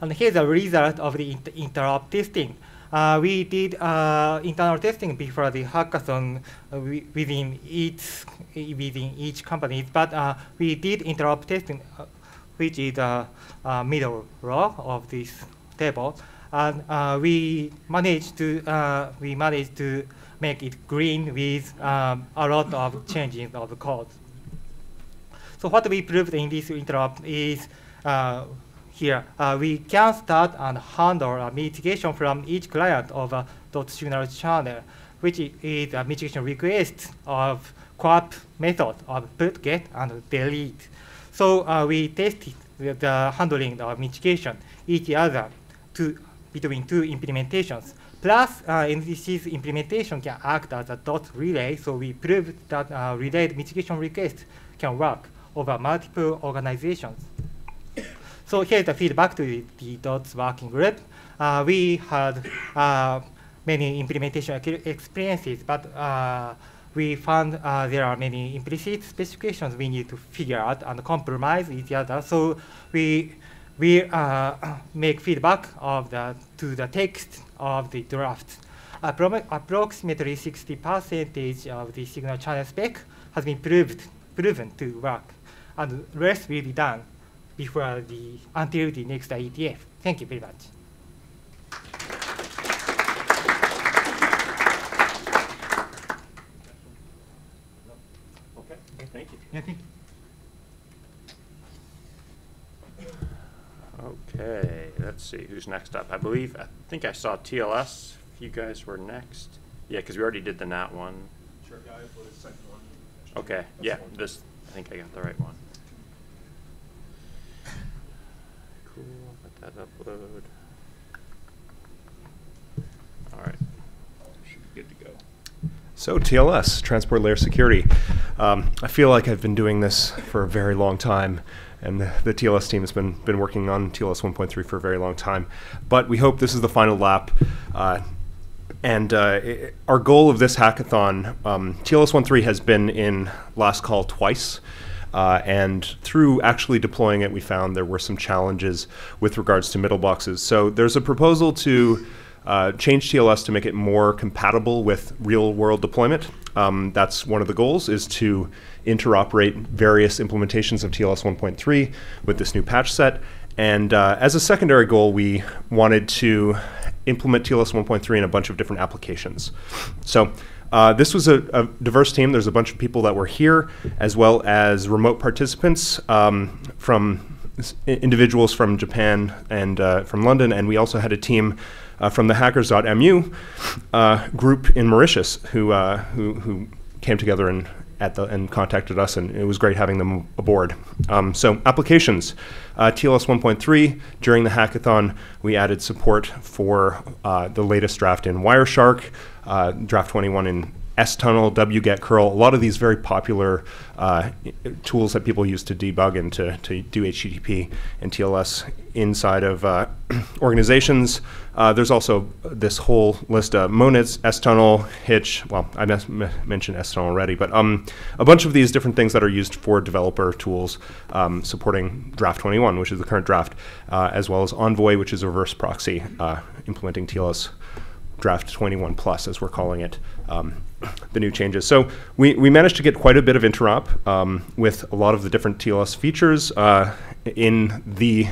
And here's the result of the inter interop testing. Uh, we did uh, internal testing before the hackathon uh, within each within each company, but uh, we did interop testing, which is the middle row of this table, and uh, we managed to uh, we managed to make it green with um, a lot of changes of the code. So what we proved in this interrupt is uh, here. Uh, we can start and handle a mitigation from each client of a dot signal channel, which is a mitigation request of CoAP method of put, get, and delete. So uh, we tested the handling of mitigation each other to, between two implementations. Plus, uh, NDC's implementation can act as a dot relay, so we proved that uh, relayed mitigation requests can work over multiple organizations. So here's the feedback to the, the DOTS working group. Uh, we had uh, many implementation experiences, but uh, we found uh, there are many implicit specifications we need to figure out and compromise each other. So we we uh, make feedback of the to the text of the draft. Appro- approximately 60 percentage of the signal channel spec has been proved proven to work, and rest will be done before the until the next IETF. Thank you very much. Okay, thank you. Yeah, thank you. Okay, let's see, who's next up? I believe, I think I saw TLS, if you guys were next. Yeah, because we already did the NAT one. Sure, yeah, I voted second one. Okay, That's yeah, one. this, I think I got the right one. Cool, let that upload. All right, should be good to go. So TLS, Transport Layer Security. Um, I feel like I've been doing this for a very long time, and the, the TLS team has been been working on TLS 1.3 for a very long time. But we hope this is the final lap. Uh, and uh, i- our goal of this hackathon, um, TLS 1.3 has been in last call twice. Uh, and through actually deploying it, we found there were some challenges with regards to middle boxes. So there's a proposal to uh, change TLS to make it more compatible with real world deployment. Um, that's one of the goals is to interoperate various implementations of TLS 1.3 with this new patch set. And uh, as a secondary goal, we wanted to implement TLS 1.3 in a bunch of different applications. So Uh, this was a, a diverse team. There's a bunch of people that were here, as well as remote participants um, from individuals from Japan and uh, from London, and we also had a team uh, from the Hackers.mu uh, group in Mauritius who, uh, who who came together and at the and contacted us, and it was great having them aboard. Um, so applications, uh, TLS 1.3 during the hackathon, we added support for uh, the latest draft in Wireshark, draft 21 in S-Tunnel, wget curl, a lot of these very popular uh, tools that people use to debug and to, to do HTTP and TLS inside of uh, organizations. Uh, there's also this whole list of Monits, S-Tunnel, Hitch. Well, I mentioned S-Tunnel already, but um, a bunch of these different things that are used for developer tools um, supporting Draft 21, which is the current draft, uh, as well as Envoy, which is a reverse proxy uh, implementing TLS draft 21 plus, as we're calling it, um, the new changes. So we, we managed to get quite a bit of interop um, with a lot of the different TLS features uh, in the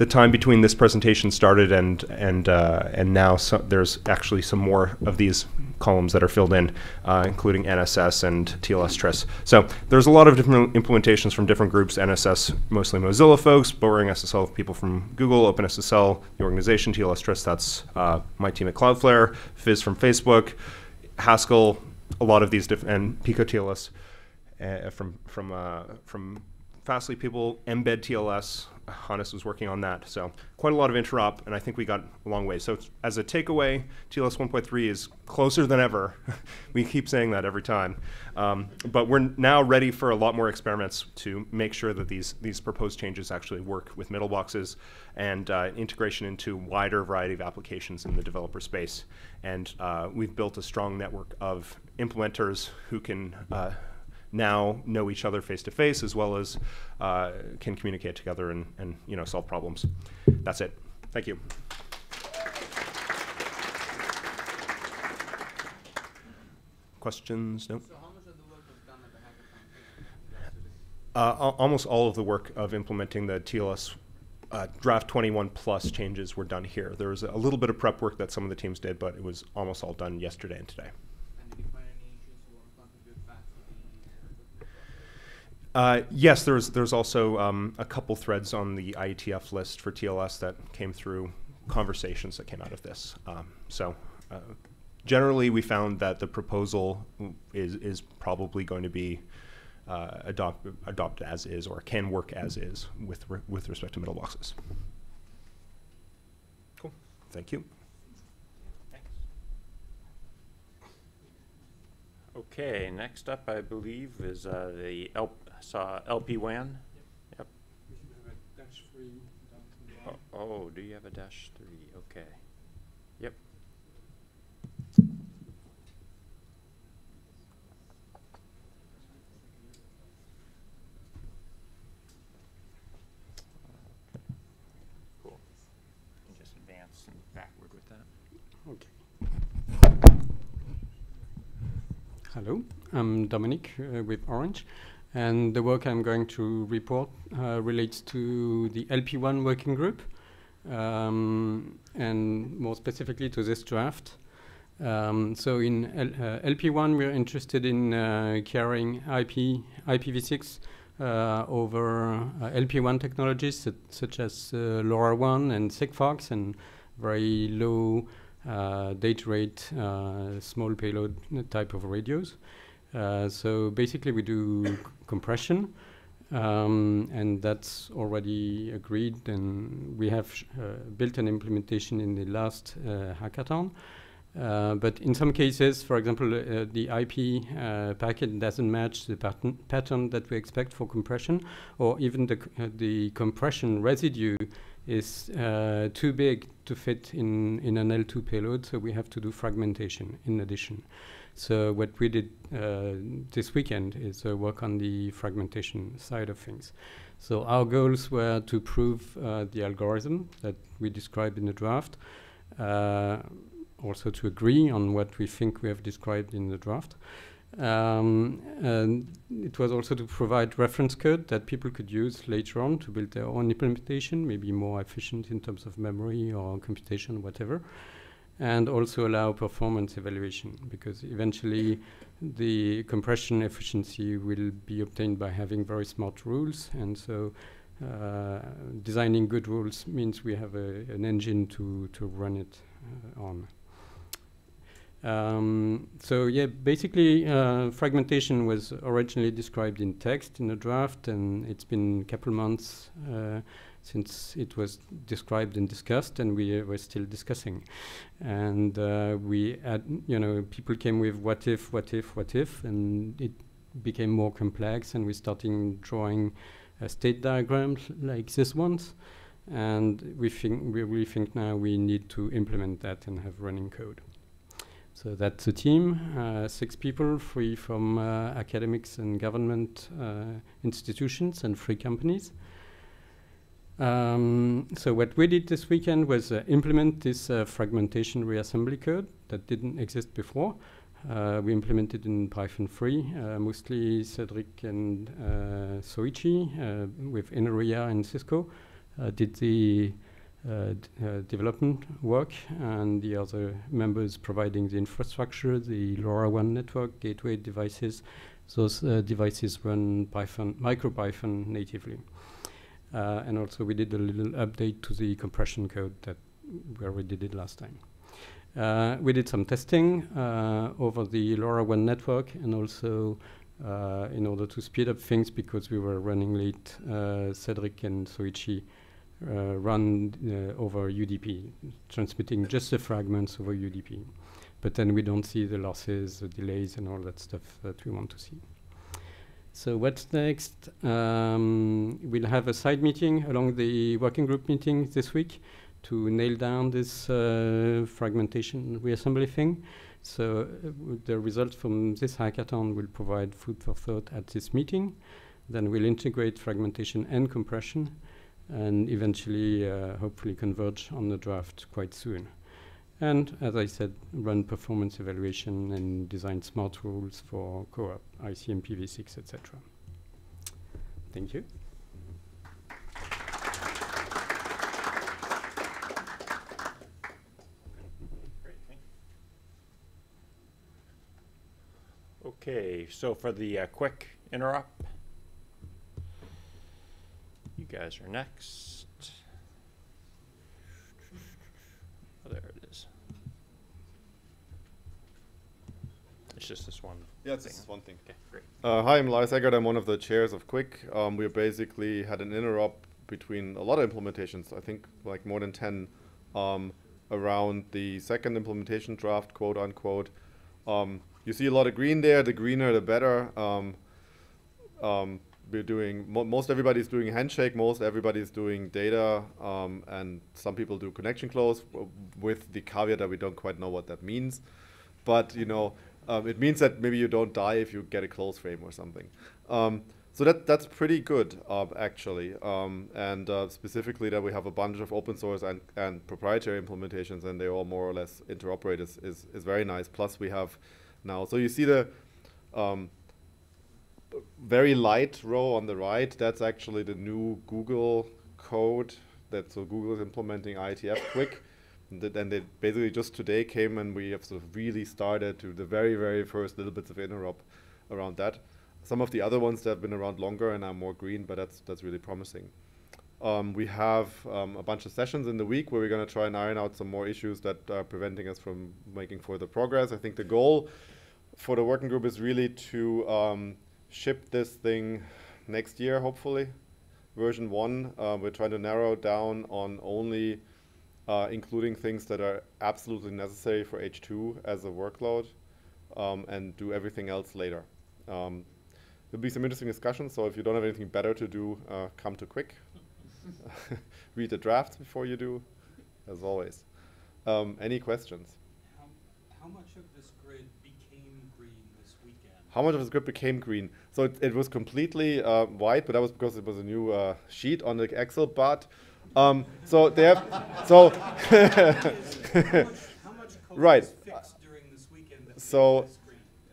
the time between this presentation started and and uh, and now so there's actually some more of these columns that are filled in, uh, including NSS and TLS Tris. So there's a lot of different implementations from different groups. NSS mostly Mozilla folks, Boring SSL people from Google, OpenSSL, the organization TLS Tris. That's uh, my team at Cloudflare, Fizz from Facebook, Haskell, a lot of these different and Pico TLS uh, from from uh, from Fastly people, mbed TLS. Hannes was working on that, so quite a lot of interop, and I think we got a long way. So as a takeaway, TLS 1.3 is closer than ever. we keep saying that every time, um, but we're now ready for a lot more experiments to make sure that these these proposed changes actually work with middle boxes and uh, integration into wider variety of applications in the developer space. And uh, we've built a strong network of implementers who can. Uh, now know each other face to face as well as uh, can communicate together and, and you know solve problems. That's it. Thank you. Questions? No. So how much of the work was done at the hackathon? Uh, al- almost all of the work of implementing the TLS uh, draft 21 plus changes were done here. There was a little bit of prep work that some of the teams did, but it was almost all done yesterday and today. And did you find any issues you want to contribute back to the Uh, yes, there's there's also um, a couple threads on the IETF list for TLS that came through conversations that came out of this. Um, so uh, generally, we found that the proposal is is probably going to be uh, adopt, adopted as is or can work as is with re- with respect to middle boxes. Cool. Thank you. Okay, next up, I believe, is uh, the L- saw LP WAN. Yep. Oh, oh, do you have a dash three? Okay. Yep. Cool. You can just advance and backward with that. Okay. Hello, I'm Dominic uh, with Orange, and the work I'm going to report uh, relates to the LPWAN working group, um, and more specifically to this draft. Um, so in L- uh, LPWAN, we're interested in uh, carrying IP, IPv6 uh, over uh, LPWAN technologies such, as uh, LoRaWAN and Sigfox and very low data rate, small payload type of radios. Uh, so basically, we do compression, um, and that's already agreed. And we have uh, built an implementation in the last uh, hackathon. Uh, but in some cases, for example, uh, the IP packet doesn't match the pattern, pattern that we expect for compression, or even the, the compression residue is too big to fit in, in an L2 payload, so we have to do fragmentation in addition. So what we did uh, this weekend is uh, work on the fragmentation side of things. So our goals were to prove uh, the algorithm that we described in the draft, uh, also to agree on what we think we have described in the draft. Um, and it was also to provide reference code that people could use later on to build their own implementation, maybe more efficient in terms of memory or computation, whatever. And also allow performance evaluation because eventually the compression efficiency will be obtained by having very smart rules and so uh, designing good rules means we have a, an engine to, to run it uh, on. Um, so yeah, basically uh, fragmentation was originally described in text in a draft and it's been a couple months uh, since it was described and discussed and we uh, were still discussing. And uh, we had, you know, people came with what if, what if, what if, and it became more complex and we started drawing state diagrams like this ones. And we think, we really think now we need to implement that and have running code. So that's a team, uh, six people, three from uh, academics and government uh, institutions and three companies. Um, so what we did this weekend was uh, implement this uh, fragmentation reassembly code that didn't exist before. Uh, we implemented in Python 3, mostly Cedric and Shoichi with Inria and Cisco did the uh, uh, development work and the other members providing the infrastructure, the LoRaWAN network, gateway devices. Those uh, devices run Python, MicroPython natively. Uh, and also we did a little update to the compression code that where we did it last time. Uh, we did some testing uh, over the LoRaWAN network and also in order to speed up things because we were running late, Cedric and Shoichi uh, run uh, over UDP, transmitting just the fragments over UDP. But then we don't see the losses, the delays, and all that stuff that we want to see. So what's next? Um, we'll have a side meeting along the working group meeting this week to nail down this uh, fragmentation reassembly thing. So uh, the results from this hackathon will provide food for thought at this meeting. Then we'll integrate fragmentation and compression and eventually uh, hopefully converge on the draft quite soon. And as I said, run performance evaluation and design smart rules for CoAP, ICM PV6, etc. Thank you. Okay, so for the uh, QUIC interrupt, you guys are next. Oh, there it is. It's just this one. Yeah, it's thing. just one thing. Okay, great. Uh, hi, I'm Lars Eggert. I'm one of the chairs of QUIC. Um, we basically had an interop between a lot of implementations, I think like more than 10, um, around the second implementation draft, quote unquote. Um, you see a lot of green there. The greener, the better. Um, um, we're doing mo most everybody's doing handshake most everybody's doing data um, and some people do connection close with the caveat that we don't quite know what that means but you know um, it means that maybe you don't die if you get a close frame or something. Um, so that that's pretty good uh, actually. Um, and uh, specifically that we have a bunch of open source and, and proprietary implementations and they all more or less interoperate is, is, is very nice. Plus we have now so you see the um, very light row on the right, that's actually the new Google code that so Google is implementing IETF QUIC. And, then they basically just today came and we have sort of really started to the very, very first little bits of interop around that. Some of the other ones that have been around longer and are more green, but that's that's really promising. Um, we have um, a bunch of sessions in the week where we're going to try and iron out some more issues that are preventing us from making further progress. I think the goal for the working group is really to um, ship this thing next year, hopefully. Version 1, uh, we're trying to narrow down on only uh, including things that are absolutely necessary for H2 as a workload um, and do everything else later. Um, there'll be some interesting discussions, so if you don't have anything better to do, uh, come to QUIC. Read the drafts before you do, as always. Um, any questions? How, how much of this grid became green this weekend? how much of this grid became green. So it, it was completely uh, white, but that was because it was a new uh, sheet on the Excel. But um, so they have so right. So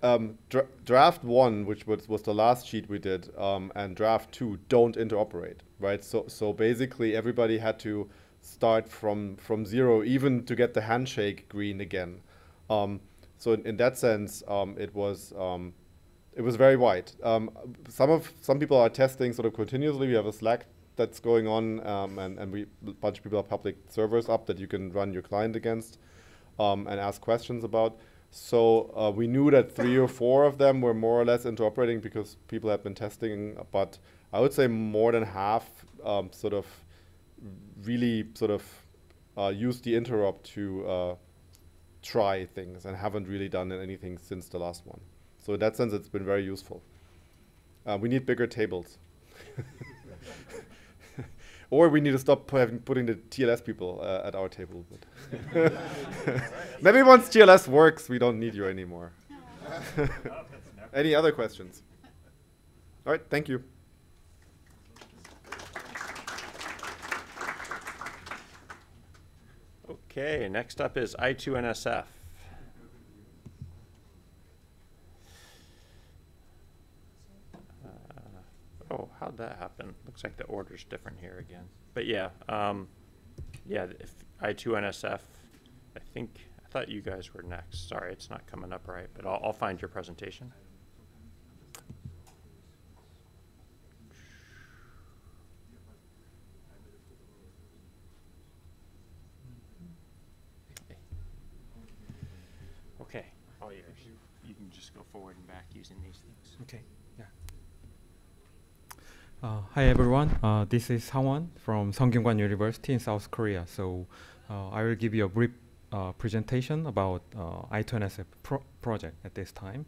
um, dra draft one, which was, was the last sheet we did, um, and draft two don't interoperate, right? So so basically everybody had to start from from zero, even to get the handshake green again. Um, so in, in, that sense, um, it was um, it was very wide. Um, some of some people are testing sort of continuously. We have a Slack that's going on, um, and and we a bunch of people have public servers up that you can run your client against um, and ask questions about. So uh, we knew that three or four of them were more or less interoperating because people had been testing, but I would say more than half um, sort of really sort of uh, used the interrupt to uh, try things and haven't really done anything since the last one. So in that sense, it's been very useful. Uh, we need bigger tables. or we need to stop having, putting the TLS people uh, at our table. Maybe once TLS works, we don't need you anymore. Any other questions? All right, thank you. Okay, next up is I2NSF. Uh, oh, how'd that happen? Looks like the order's different here again. But yeah, um, yeah, if I2NSF, I think, I thought you guys were next. Sorry, it's not coming up right, but I'll, I'll find your presentation. Okay, all yours. You can just go forward and back using these things. Okay, yeah. Uh, hi everyone, uh, this is Hwang from Sungkyunkwan University in South Korea. So uh, I will give you a brief uh, presentation about uh, I2NSF pro project at this time.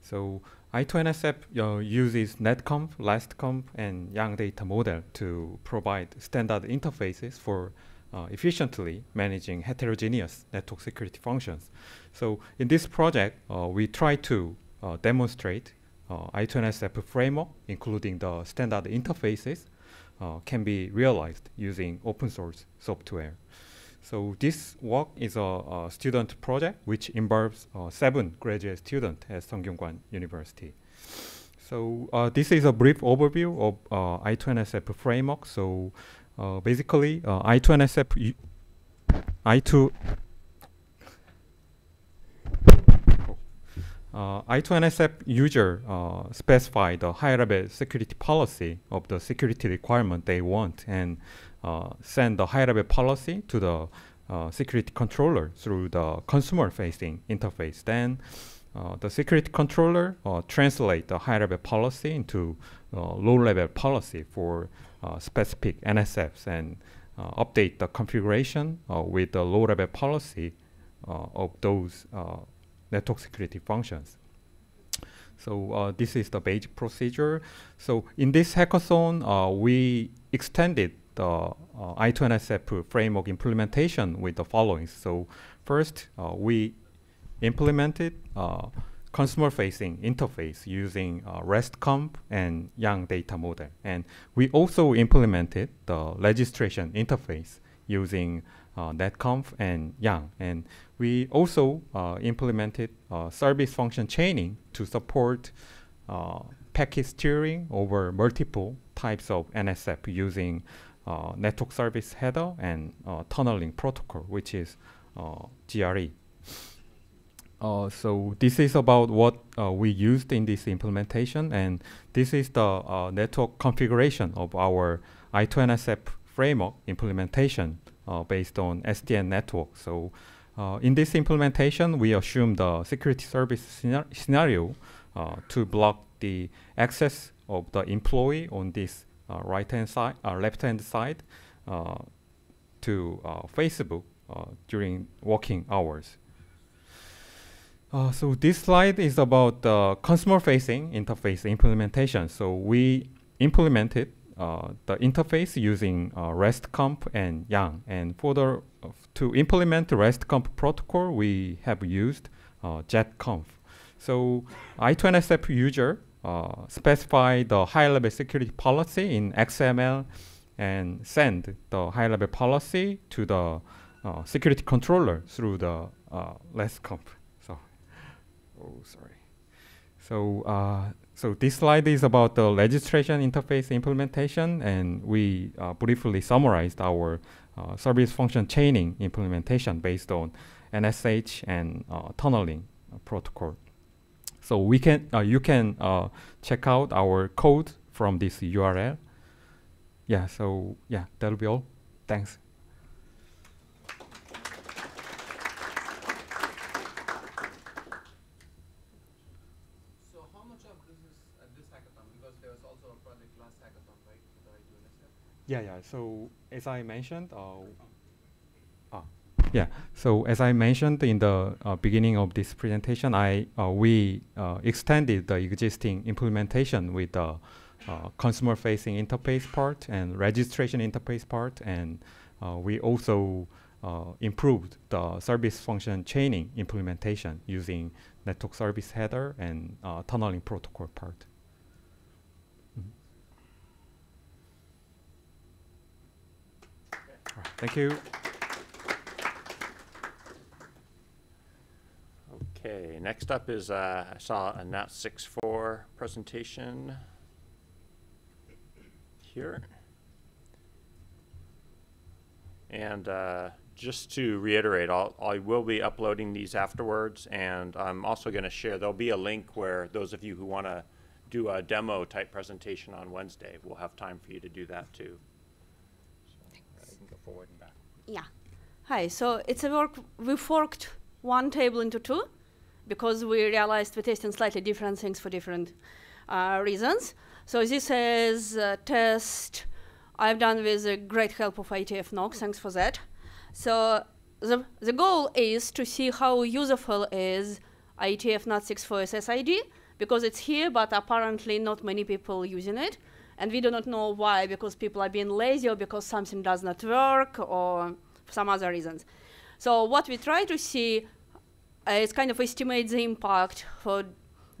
So I2NSF uh, uses NetConf, RESTConf, and Yang data model to provide standard interfaces for efficiently managing heterogeneous network security functions. So in this project, we try to demonstrate uh, I2NSF framework, including the standard interfaces, uh, can be realized using open source software. So this work is a, a student project which involves uh, seven graduate students at Sungkyunkwan University. So uh, this is a brief overview of uh, I2NSF framework. So uh, basically, uh, I2NSF, I2, uh, I2NSF user uh, specify the high-level security policy of the security requirement they want and uh, send the high-level policy to the uh, security controller through the consumer-facing interface. Then uh, the security controller uh, translate the high-level policy into low-level policy for specific NSFs and update the configuration with the low-level policy of those network security functions. So uh, this is the basic procedure. So in this hackathon, uh, we extended the uh, I2NSF framework implementation with the following. So first, uh, we implemented uh, consumer-facing interface using uh, RESTConf and Yang data model. And we also implemented the registration interface using NetConf and Yang. And we also uh, implemented uh, service function chaining to support uh, packet steering over multiple types of NSF using uh, network service header and uh, tunneling protocol, which is GRE. so this is about what we used in this implementation, and this is the network configuration of our I2NSF framework implementation uh, based on SDN network. So uh, in this implementation, we assume the security service scenario uh, to block the access of the employee on this uh, right-hand side, uh, left-hand side uh, to Facebook during working hours. so this slide is about the consumer-facing interface implementation. So we implemented the interface using uh, RESTConf and Yang. And for the, uh, to implement the RESTConf protocol, we have used uh, JetConf. So I2NSF user uh, specify the high-level security policy in XML and send the high-level policy to the uh, security controller through the uh. So, oh, sorry. So so this slide is about the registration interface implementation, and we uh, briefly summarized our uh, service function chaining implementation based on NSH and uh, tunneling protocol. So we can, uh, you can uh, check out our code from this URL. Yeah, so yeah, that'll be all. Thanks. So how much of this is at this hackathon? Because there was also a project last hackathon, right? That I do understand. Yeah, yeah. So as I mentioned, uh, ah, yeah. So as I mentioned in the uh, beginning of this presentation, I uh, we uh, extended the existing implementation with the uh, consumer-facing interface part and registration interface part, and we also improved the service function chaining implementation using network service header and tunneling protocol part. Thank you. Okay, next up is, uh, I saw a NAT64 presentation here. And uh, just to reiterate, I'll, I will be uploading these afterwards, and I'm also going to share, there'll be a link where those of you who want to do a demo type presentation on Wednesday, we'll have time for you to do that too. So, uh, you can go forward and back. Yeah. Hi. So it's a work. We forked one table into two because we realized we're testing slightly different things for different uh, reasons. So this is a test I've done with the great help of IETF NOC. Thanks for that. So the, the goal is to see how useful is IETF NAT64 SSID because it's here, but apparently not many people using it. And we do not know why, because people are being lazy or because something does not work or some other reasons. So what we try to see uh, is kind of estimate the impact for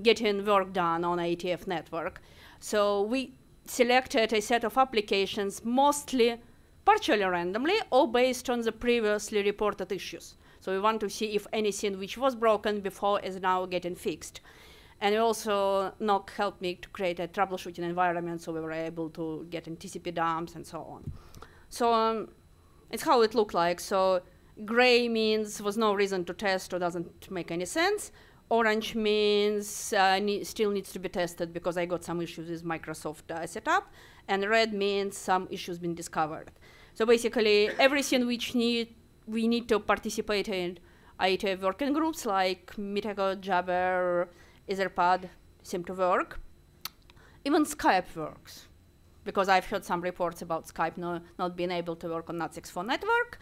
getting work done on IETF network. So we selected a set of applications mostly partially randomly or based on the previously reported issues. So we want to see if anything which was broken before is now getting fixed. And it also NOC helped me to create a troubleshooting environment so we were able to get in TCP dumps and so on. So um, it's how it looked like. So gray means was no reason to test or doesn't make any sense. Orange means uh, ne still needs to be tested because I got some issues with Microsoft uh, setup. And red means some issues been discovered. So basically everything which need we need to participate in IETF working groups like Meetecho, Jabber, Etherpad seem to work. Even Skype works, because I've heard some reports about Skype no, not being able to work on NAT64 network.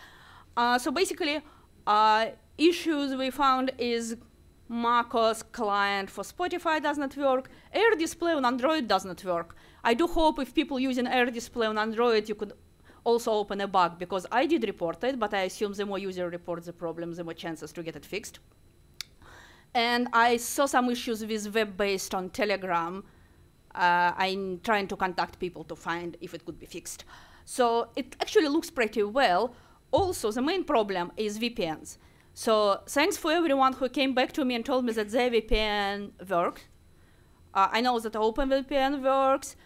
Uh, so basically, uh, issues we found is MacOS client for Spotify does not work. Air Display on Android does not work. I do hope if people using Air Display on Android, you could also open a bug because I did report it, but I assume the more user reports the problem, the more chances to get it fixed. And I saw some issues with web based on Telegram. Uh, I'm trying to contact people to find if it could be fixed. So it actually looks pretty well. Also, the main problem is VPNs. So thanks for everyone who came back to me and told me that their VPN works. Uh, I know that OpenVPN works.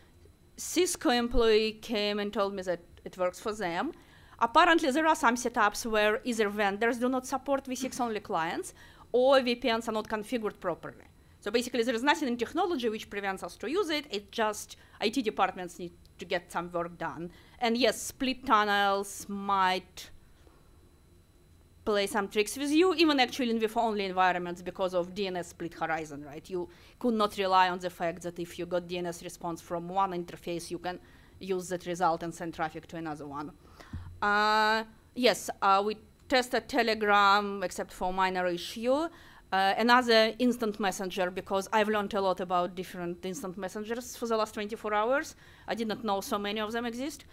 Cisco employee came and told me that it works for them. Apparently, there are some setups where either vendors do not support v6 only clients or VPNs are not configured properly. So basically, there is nothing in technology which prevents us to use it. It just IT departments need to get some work done. And yes, split tunnels might play some tricks with you, even actually in v6-only environments because of DNS split horizon, right? You could not rely on the fact that if you got DNS response from one interface, you can use that result and send traffic to another one. Uh, yes, uh, we tested Telegram, except for minor issue. Uh, another instant messenger, because I've learned a lot about different instant messengers for the last 24 hours. I did not know so many of them exist.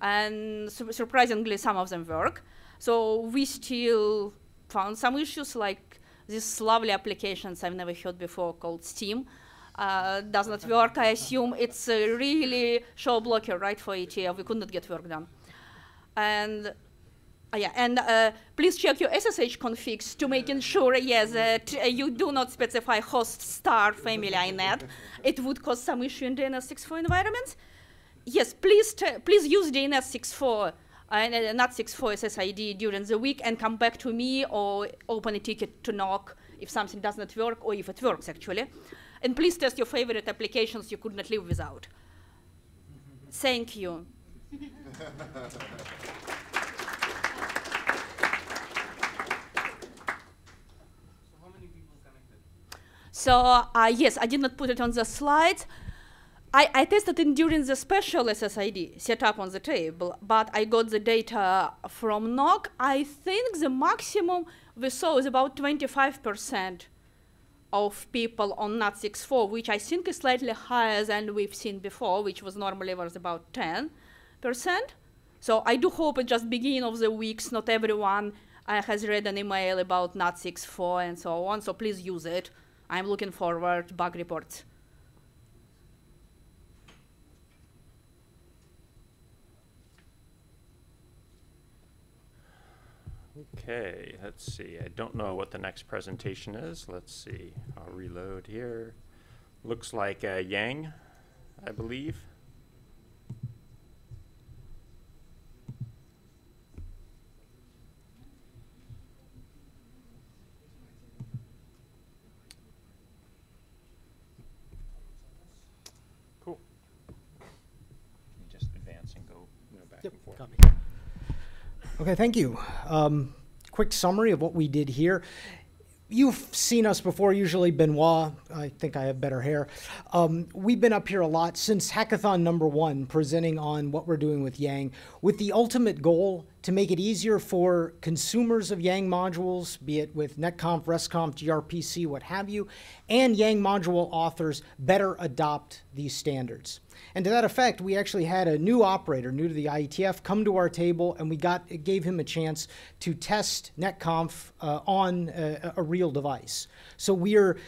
And su surprisingly, some of them work. So we still found some issues like these lovely applications I've never heard before called Steam. Uh, does not work. I assume it's a really show blocker, right, for IETF. We could not get work done. And Uh, yeah, and uh, please check your SSH configs to making sure, yes, that uh, you do not specify host star family inet. It would cause some issue in DNS64 environments. Yes, please, please use DNS64 and uh, NAT64 SSID during the week and come back to me or open a ticket to NOC if something does not work or if it works actually. And please test your favorite applications you could not live without. Thank you. So uh, yes, I did not put it on the slides. I, I tested it during the special SSID set up on the table, but I got the data from NOC. I think the maximum we saw is about 25% of people on NAT64, which I think is slightly higher than we've seen before, which was normally was about 10%. So I do hope at just beginning of the weeks, not everyone uh, has read an email about NAT64 and so on, so please use it. I'm looking forward bug reports. Okay, let's see. I don't know what the next presentation is. Let's see. I'll reload here. Looks like uh, Yang, I believe. Okay, thank you. Um, quick summary of what we did here. You've seen us before, usually Benoit. I think I have better hair. Um, we've been up here a lot since hackathon number one, presenting on what we're doing with Yang, with the ultimate goal to make it easier for consumers of Yang modules, be it with NetConf, RESTConf, gRPC, what have you, and Yang module authors better adopt these standards. And to that effect, we actually had a new operator, new to the IETF, come to our table, and we got gave him a chance to test NetConf uh, on a, a real device. So we are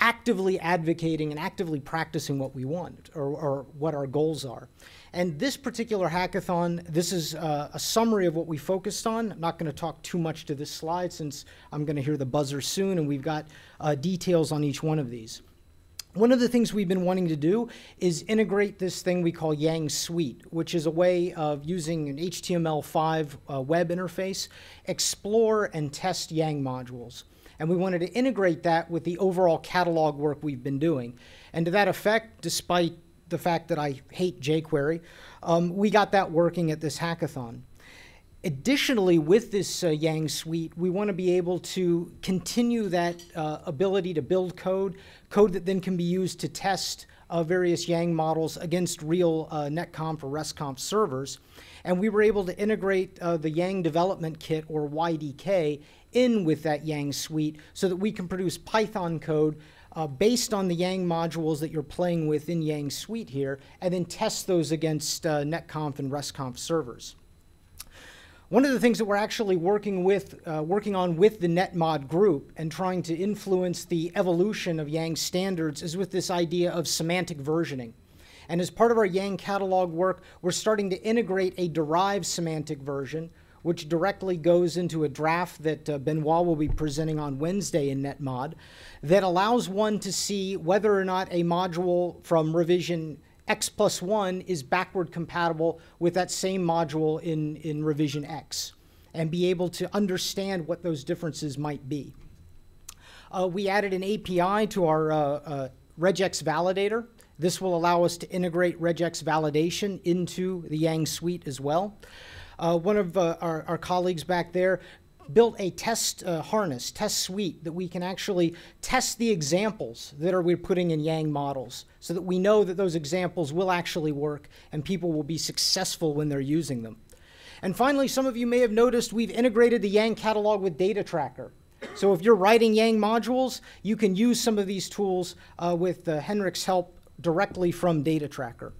actively advocating and actively practicing what we want or, or what our goals are. And this particular hackathon, this is uh, a summary of what we focused on. I'm not going to talk too much to this slide since I'm going to hear the buzzer soon, and we've got uh, details on each one of these. One of the things we've been wanting to do is integrate this thing we call Yang Suite, which is a way of using an HTML5 uh, web interface, explore and test Yang modules. And we wanted to integrate that with the overall catalog work we've been doing. And to that effect, despite the fact that I hate jQuery, um, we got that working at this hackathon. Additionally, with this uh, Yang suite, we want to be able to continue that uh, ability to build code, code that then can be used to test uh, various Yang models against real uh, NetConf or RESTConf servers. And we were able to integrate uh, the Yang Development Kit, or YDK, in with that Yang suite so that we can produce Python code uh, based on the Yang modules that you're playing with in Yang suite here, and then test those against uh, NetConf and RESTConf servers. One of the things that we're actually working with, uh, working on with the NetMod group and trying to influence the evolution of Yang standards is with this idea of semantic versioning. And as part of our Yang catalog work, we're starting to integrate a derived semantic version, which directly goes into a draft that uh, Benoit will be presenting on Wednesday in NetMod, that allows one to see whether or not a module from revision X plus 1 is backward compatible with that same module in, in revision X and be able to understand what those differences might be. Uh, we added an API to our uh, uh, regex validator. This will allow us to integrate regex validation into the Yang suite as well. Uh, one of uh, our, our, colleagues back there built a test uh, harness, test suite that we can actually test the examples that are we're putting in Yang models so that we know that those examples will actually work and people will be successful when they're using them. And finally, some of you may have noticed we've integrated the Yang catalog with Data Tracker. So if you're writing Yang modules, you can use some of these tools uh, with uh, Henrik's help directly from Data Tracker.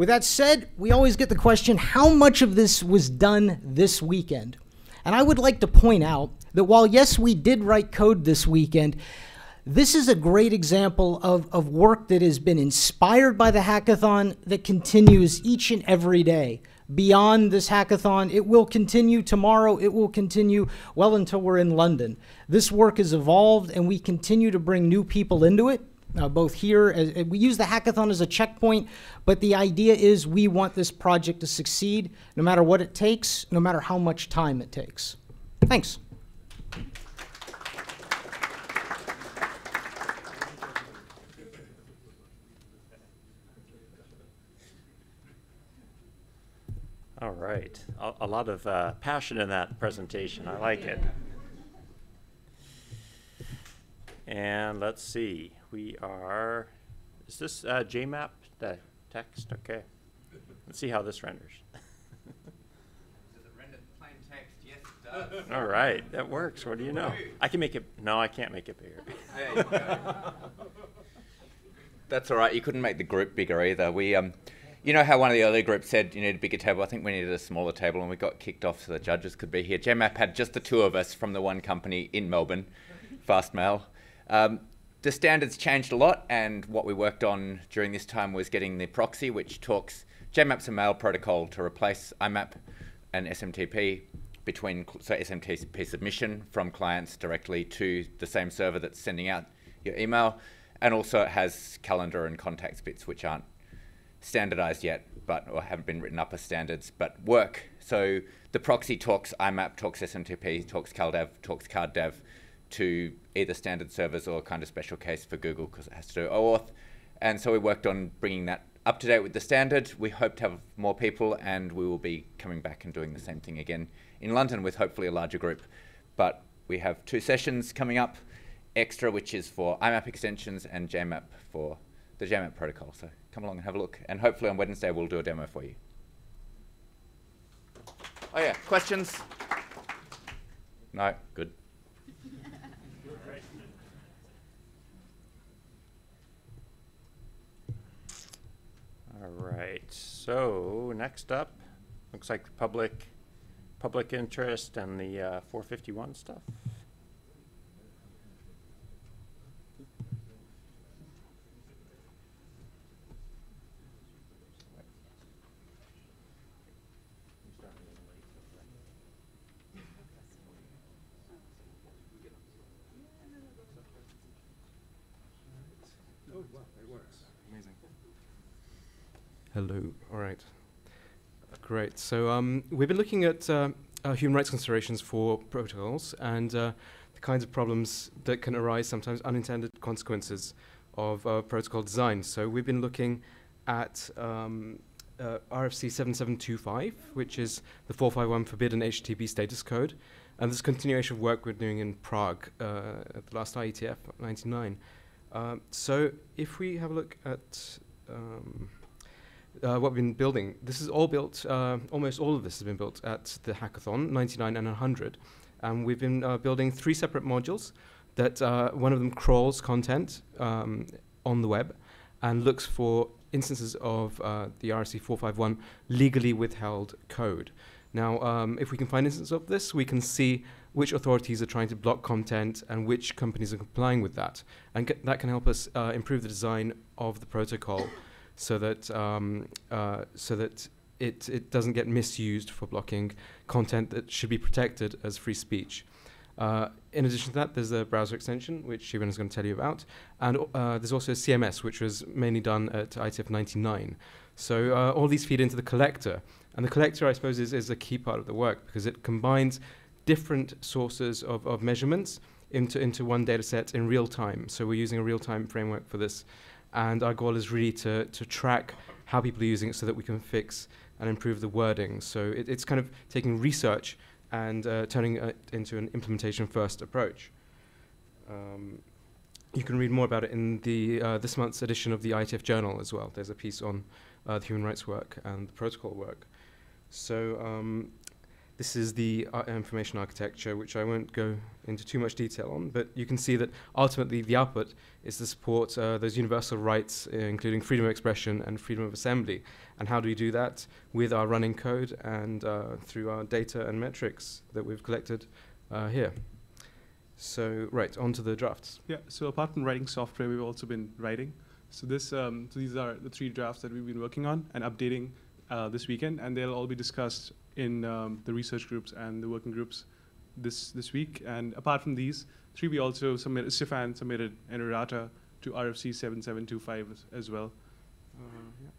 With that said, we always get the question, how much of this was done this weekend? And I would like to point out that while, yes, we did write code this weekend, This is a great example of, of work that has been inspired by the hackathon that continues each and every day. Beyond this hackathon, it will continue tomorrow, it will continue well until we're in London. This work has evolved and we continue to bring new people into it uh, both here. As, we use the hackathon as a checkpoint, but the idea is we want this project to succeed no matter what it takes, no matter how much time it takes. Thanks. All right. A, a lot of uh, passion in that presentation. I like it. And let's see. We are. Is this uh, JMAP, the text? Okay. Let's see how this renders. Does it render plain text? Yes, it does. All right, that works. What do you know? I can make it. No, I can't make it bigger. That's all right. You couldn't make the group bigger either. We, um, you know how one of the earlier groups said you need a bigger table. I think we needed a smaller table, and we got kicked off so the judges could be here. JMAP had just the two of us from the one company in Melbourne, Fastmail. Um, the standards changed a lot, and what we worked on during this time was getting the proxy, which talks. JMAP's a mail protocol to replace IMAP and SMTP between so SMTP submission from clients directly to the same server that's sending out your email, and also it has calendar and contacts bits which aren't standardized yet, but or haven't been written up as standards, but work. So the proxy talks IMAP, talks SMTP, talks CalDAV, talks CardDAV to either standard servers or kind of special case for Google because it has to do OAuth. And so we worked on bringing that up to date with the standard. We hope to have more people, and we will be coming back and doing the same thing again in London with hopefully a larger group. But we have two sessions coming up extra, which is for IMAP extensions and JMAP for the JMAP protocol. So come along and have a look. And hopefully on Wednesday, we'll do a demo for you. Oh, yeah, questions? No, good. All right. So next up, looks like public public interest and the uh, 451 stuff. Oh, wow, it works. Amazing. Hello. All right. Great. So um, we've been looking at uh, uh, human rights considerations for protocols and uh, the kinds of problems that can arise, sometimes unintended consequences of uh, protocol design. So we've been looking at um, uh, RFC 7725, which is the 451 forbidden HTTP status code, and this continuation of work we're doing in Prague at the last IETF 99. Um, so if we have a look at um, uh, what we've been building, this is all built, uh, almost all of this has been built at the hackathon, 99 and 100. And we've been uh, building three separate modules that uh, one of them crawls content um, on the web and looks for instances of uh, the RFC 451 legally withheld code. Now, um, if we can find instances of this, we can see which authorities are trying to block content and which companies are complying with that. And that can help us uh, improve the design of the protocol so that, um, uh, so that it, it doesn't get misused for blocking content that should be protected as free speech. Uh, in addition to that, there's a browser extension, which Shivan is going to tell you about. And uh, there's also a CMS, which was mainly done at IETF 99. So uh, all these feed into the collector. And the collector, I suppose, is, is a key part of the work because it combines different sources of, of measurements into, into one data set in real time. So we're using a real time framework for this. And our goal is really to, to track how people are using it so that we can fix and improve the wording. So it, it's kind of taking research and uh, turning it into an implementation first approach. Um, you can read more about it in the uh, this month's edition of the IETF Journal as well. There's a piece on uh, the human rights work and the protocol work. So um, this is the uh, information architecture, which I won't go into too much detail on, but you can see that ultimately the output is to support uh, those universal rights, uh, including freedom of expression and freedom of assembly. And how do we do that? With our running code and uh, through our data and metrics that we've collected uh, here. So, right, on to the drafts. Yeah, so apart from writing software, we've also been writing. So this, um, so these are the three drafts that we've been working on and updating uh, this weekend, and they'll all be discussed in um, the research groups and the working groups this this week. And apart from these three, we also submitted. Stefan submitted an errata to RFC 7725 as, as well. Uh, yeah.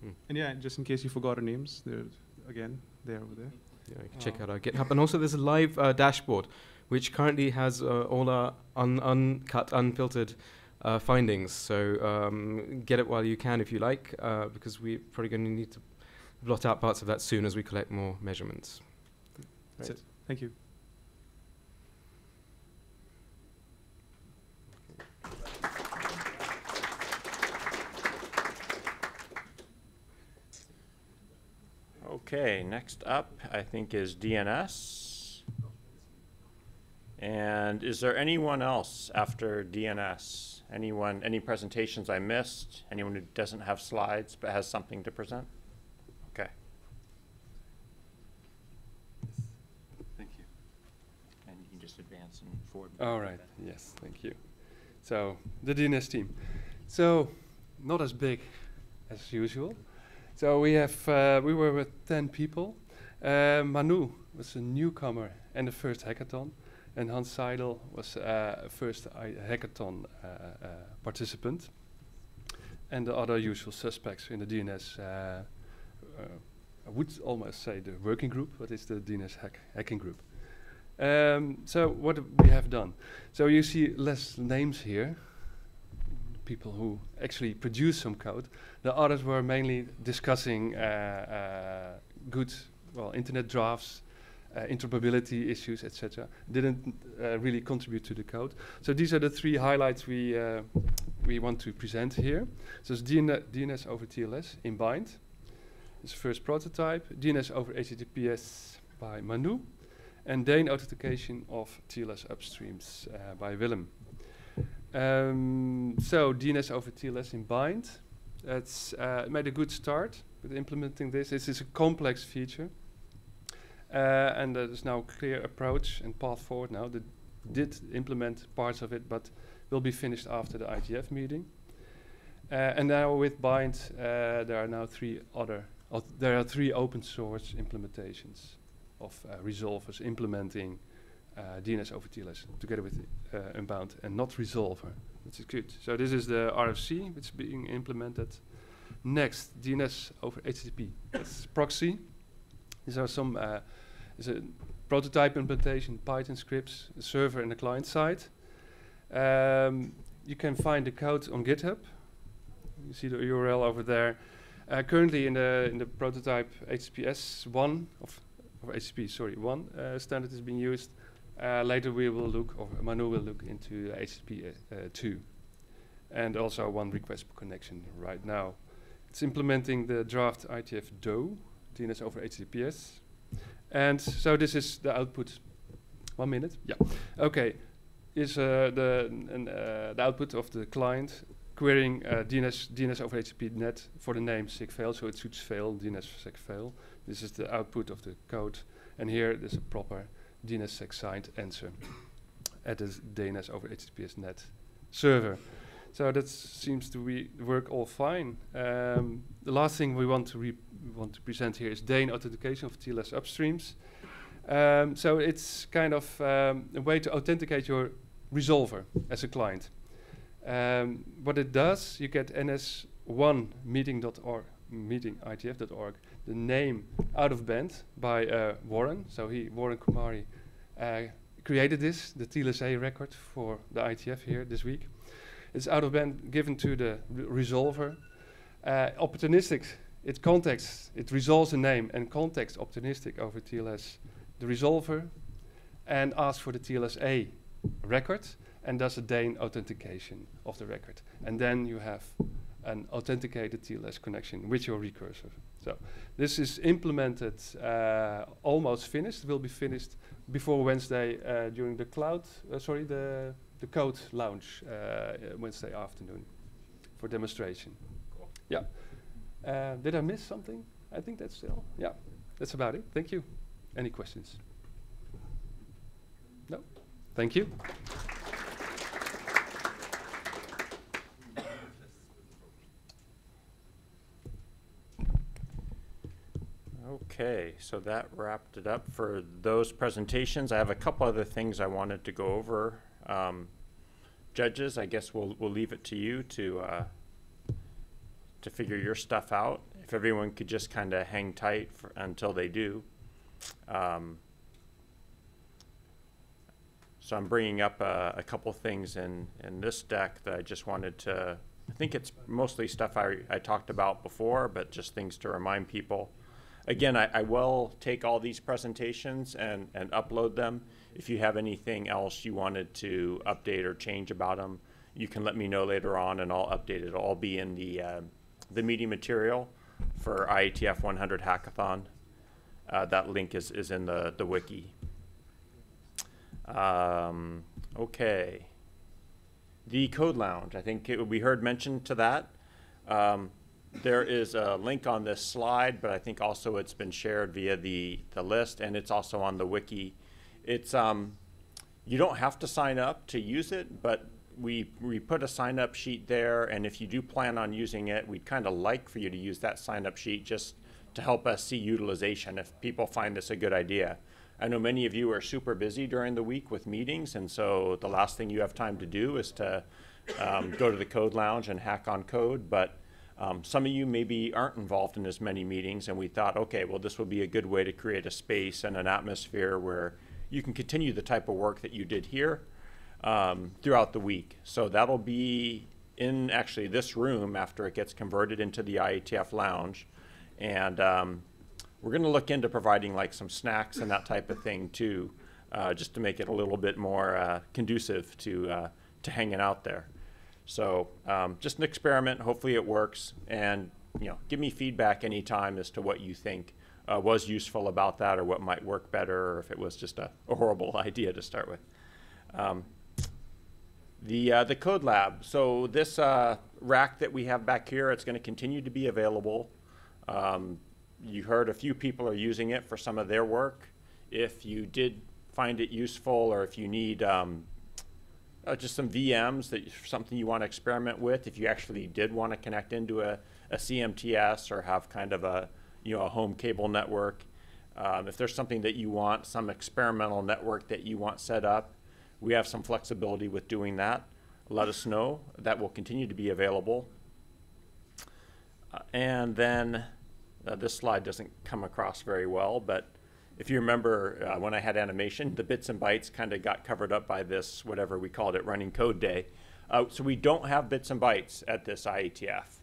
Hmm. And yeah, just in case you forgot our names, they're again they're over there. Yeah, you can check out our GitHub. And also, there's a live uh, dashboard, which currently has uh, all our un- uncut, unfiltered uh, findings. So um, get it while you can, if you like, uh, because we're probably going to need to blot out parts of that soon as we collect more measurements. That's Right. it. Thank you. Okay, next up, I think, is DNS. And is there anyone else after DNS? Anyone, any presentations I missed? Anyone who doesn't have slides but has something to present? Okay. Thank you. And you can just advance and forward. All right. Yes. Thank you. So the DNS team. So not as big as usual. So we have uh, we were with ten people. Uh, Manu was a newcomer and the first hackathon, and Hans Seidel was uh, first I- hackathon uh, participant. And the other usual suspects in the DNS. I would almost say the working group, but it's the DNS hack hacking group. Um, so what we have done. So you see less names here, people who actually produce some code. The others were mainly discussing uh, uh, good, well, internet drafts, interoperability issues, etc. Didn't uh, really contribute to the code. So these are the three highlights we uh, we want to present here. So it's DN DNS over TLS in bind. It's the first prototype. DNS over HTTPS by Manu and Dane authentication of TLS upstreams uh, by Willem. Um, so DNS over TLS in bind. That's uh, made a good start with implementing this. This is a complex feature, uh, and there's now a clear approach and path forward now. That did implement parts of it, but will be finished after the IETF meeting. Uh, and now with bind, uh, there are now three other. There are three open source implementations of uh, resolvers implementing uh, DNS over TLS together with uh, Unbound and Knot Resolver, which is good. So this is the RFC which is being implemented. Next, DNS over HTTP. That's proxy. These are some uh, is a prototype implementation, Python scripts, a server and the client side. Um, you can find the code on GitHub. You see the URL over there. Uh, currently in the in the prototype HTTPS one of or HTTP sorry one uh, standard is being used. Uh, later we will look, or Manu will look into HTTP uh, two, and also one request per connection right now. It's implementing the draft IETF DO DNS over HTTPS, and so this is the output. One minute, yeah. Okay, is uh, the uh, the output of the client querying uh, DNS DNS over HTTP net for the name sigfail, so it should fail DNS sigfail. This is the output of the code, and here there's a proper DNSSEC signed answer at the DNS over HTTPS net server. So that seems to be work all fine. Um, the last thing we want to want to present here is DANE authentication of TLS upstreams. Um, so it's kind of um, a way to authenticate your resolver as a client. Um, what it does, you get ns1 meeting.org, meeting itf.org, the name out of band by uh, Warren. So he, Warren Kumari, uh, created this, the TLSA record for the IETF here this week. It's out of band given to the resolver. Uh, opportunistic, it context, it resolves a name and context opportunistic over TLS, the resolver, and asks for the TLSA record and does a DANE authentication of the record. And then you have an authenticated TLS connection with your recursor. So this is implemented, uh, almost finished. Will be finished before Wednesday uh, during the cloud. Uh, sorry, the the Code Lounge uh, uh, Wednesday afternoon for demonstration. Yeah. Uh, did I miss something? I think that's still. Yeah, that's about it. Thank you. Any questions? No. Thank you. Okay, so that wrapped it up for those presentations. I have a couple other things I wanted to go over. Um, judges, I guess we'll, we'll leave it to you to, uh, to figure your stuff out. If everyone could just kind of hang tight for, until they do. Um, so I'm bringing up a, a couple things in, in this deck that I just wanted to, I think it's mostly stuff I, I talked about before, but just things to remind people. Again, I, I will take all these presentations and, and upload them. If you have anything else you wanted to update or change about them, you can let me know later on and I'll update it. It'll all be in the, uh, the meeting material for IETF 100 Hackathon. Uh, that link is, is in the, the wiki. Um, okay. The Code Lounge, I think it, we heard mention to that. Um, there is a link on this slide, but I think also it's been shared via the, the list and it's also on the wiki. It's, um, you don't have to sign up to use it, but we, we put a sign up sheet there and if you do plan on using it, we'd kind of like for you to use that sign up sheet just to help us see utilization if people find this a good idea. I know many of you are super busy during the week with meetings, and so the last thing you have time to do is to um, go to the code lounge and hack on code. But um, some of you maybe aren't involved in as many meetings, and we thought, okay, well, this would be a good way to create a space and an atmosphere where you can continue the type of work that you did here um, throughout the week. So that'll be in actually this room after it gets converted into the IETF lounge. And um, we're going to look into providing like some snacks and that type of thing too, uh, just to make it a little bit more uh, conducive to, uh, to hanging out there. So um, just an experiment. Hopefully it works. And you know, give me feedback anytime as to what you think uh, was useful about that or what might work better or if it was just a, a horrible idea to start with. Um, the, uh, the code lab. So this uh, rack that we have back here, it's going to continue to be available. Um, you heard a few people are using it for some of their work. If you did find it useful or if you need um, uh, just some VMs that something you want to experiment with, if you actually did want to connect into a, a CMTS or have kind of a you know a home cable network, um, if there's something that you want, some experimental network that you want set up, we have some flexibility with doing that. Let us know. That will continue to be available. Uh, and then uh, this slide doesn't come across very well, but if you remember uh, when I had animation, the bits and bytes kind of got covered up by this, whatever we called it, running code day. Uh, so we don't have bits and bytes at this IETF.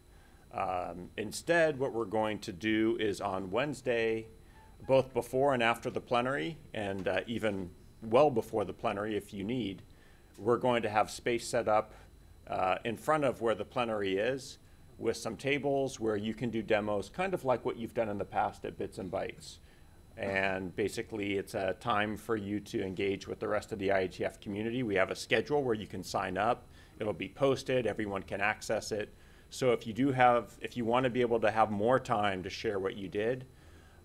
Um, instead, what we're going to do is on Wednesday, both before and after the plenary, and uh, even well before the plenary if you need, we're going to have space set up uh, in front of where the plenary is with some tables where you can do demos, kind of like what you've done in the past at Bits and Bytes. And basically, it's a time for you to engage with the rest of the IETF community. We have a schedule where you can sign up. It'll be posted. Everyone can access it. So if you do have, if you want to be able to have more time to share what you did,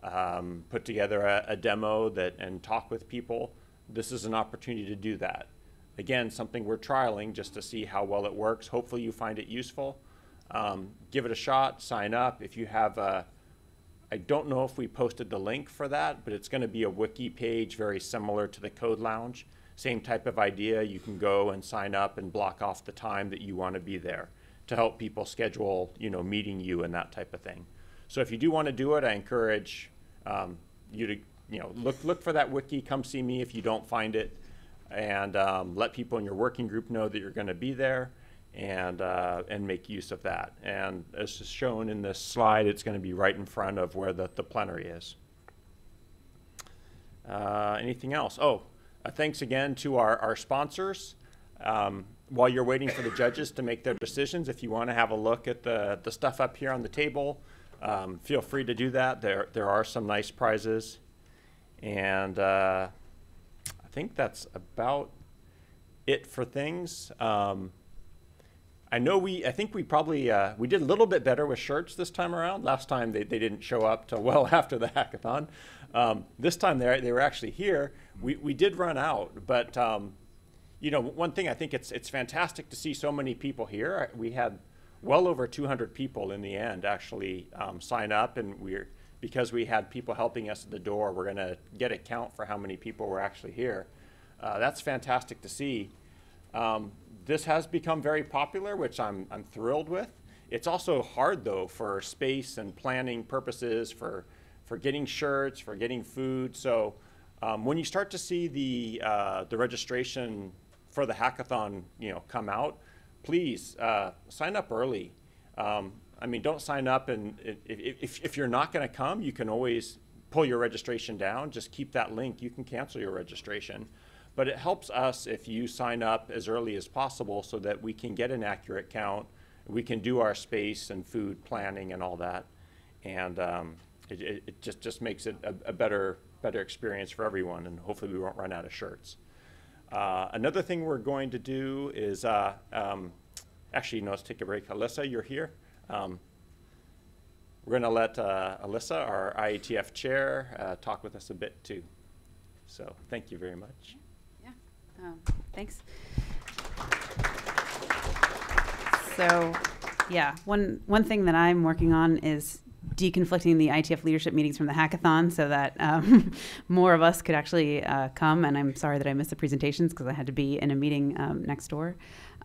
um, put together a, a demo that and talk with people, this is an opportunity to do that. Again, something we're trialing just to see how well it works. Hopefully you find it useful. Um, give it a shot, sign up. If you have a, I don't know if we posted the link for that, but it's going to be a wiki page very similar to the Code Lounge. Same type of idea. You can go and sign up and block off the time that you want to be there to help people schedule, you know, meeting you and that type of thing. So if you do want to do it, I encourage um, you to, you know, look look for that wiki. Come see me if you don't find it, and um, let people in your working group know that you're going to be there and, uh, and make use of that. And as is shown in this slide, it's going to be right in front of where the, the plenary is. Uh, anything else? Oh, uh, thanks again to our, our sponsors. Um, while you're waiting for the judges to make their decisions, if you want to have a look at the, the stuff up here on the table, um, feel free to do that. There, there are some nice prizes. And uh, I think that's about it for things. Um, I know we, I think we probably, uh, we did a little bit better with shirts this time around. Last time they, they didn't show up till well after the hackathon. Um, this time they, they were actually here. We, we did run out, but um, you know, one thing I think it's it's fantastic to see so many people here. We had well over 200 people in the end actually um, sign up, and we're because we had people helping us at the door. We're going to get a count for how many people were actually here. Uh, that's fantastic to see. Um, this has become very popular, which I'm I'm thrilled with. It's also hard though for space and planning purposes for for getting shirts, for getting food. So um, when you start to see the uh, the registration for the hackathon, you know, come out, please uh, sign up early. Um, I mean, don't sign up, and if, if, if you're not going to come, you can always pull your registration down. Just keep that link. You can cancel your registration. But it helps us if you sign up as early as possible so that we can get an accurate count. We can do our space and food planning and all that. And um, it, it, just, just makes it a, a better, better experience for everyone, and hopefully we won't run out of shirts. Uh, another thing we're going to do is, uh, um, actually, no, let's take a break. Alissa, you're here. Um, we're going to let uh, Alissa, our IETF chair, uh, talk with us a bit too. So thank you very much. Yeah, um, thanks. So, yeah, one one thing that I'm working on is deconflicting the IETF leadership meetings from the hackathon so that um, more of us could actually uh, come. And I'm sorry that I missed the presentations because I had to be in a meeting um, next door.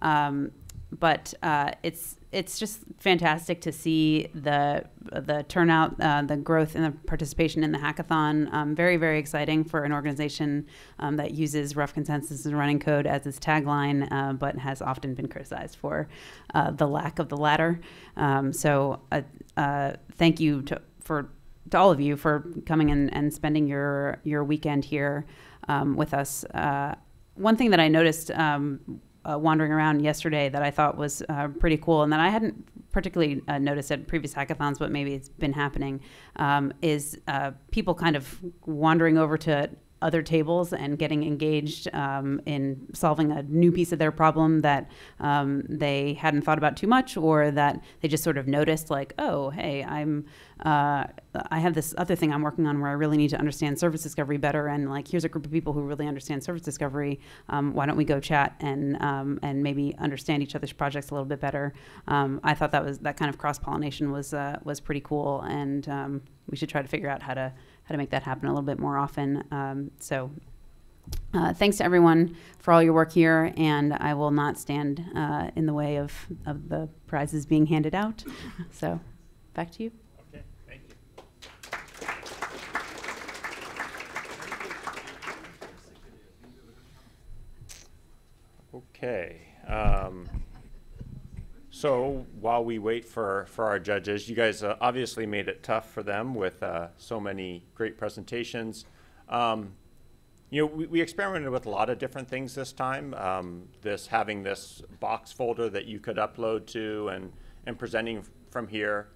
Um, but uh, it's it's just fantastic to see the the turnout, uh, the growth, and the participation in the hackathon. Um, very very exciting for an organization um, that uses rough consensus and running code as its tagline, uh, but has often been criticized for uh, the lack of the latter. Um, so uh, uh, thank you to, for to all of you for coming and, and spending your your weekend here um, with us. Uh, one thing that I noticed um, uh, wandering around yesterday that I thought was uh, pretty cool, and that I hadn't particularly uh, noticed at previous hackathons, but maybe it's been happening, um, is uh, people kind of wandering over to other tables and getting engaged um, in solving a new piece of their problem that um, they hadn't thought about too much, or that they just sort of noticed, like, oh, hey, I'm uh, I have this other thing I'm working on where I really need to understand service discovery better, and like, here's a group of people who really understand service discovery. Um, why don't we go chat and um, and maybe understand each other's projects a little bit better? Um, I thought that was that kind of cross pollination was uh, was pretty cool, and um, we should try to figure out how to how to make that happen a little bit more often. Um, so uh, thanks to everyone for all your work here, and I will not stand uh, in the way of, of the prizes being handed out. So, back to you. Okay, thank you. Okay. Um, so while we wait for, for our judges, you guys uh, obviously made it tough for them with uh, so many great presentations. Um, you know, we, we, experimented with a lot of different things this time. Um, this having this box folder that you could upload to and, and presenting from here.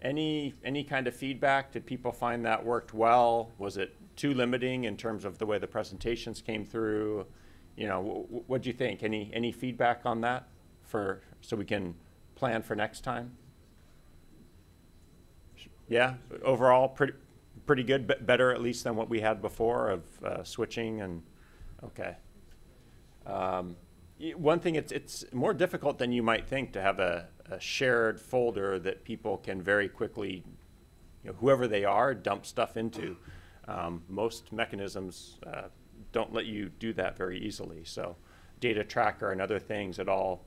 Any any kind of feedback? Did people find that worked well? Was it too limiting in terms of the way the presentations came through? You know, what do you think? Any any feedback on that for so we can plan for next time? Yeah, overall pretty pretty good, but better at least than what we had before of uh, switching and okay. Um, one thing it's it's more difficult than you might think to have a, a shared folder that people can very quickly, you know, whoever they are, dump stuff into. Um, most mechanisms uh, don't let you do that very easily. So, data tracker and other things, it all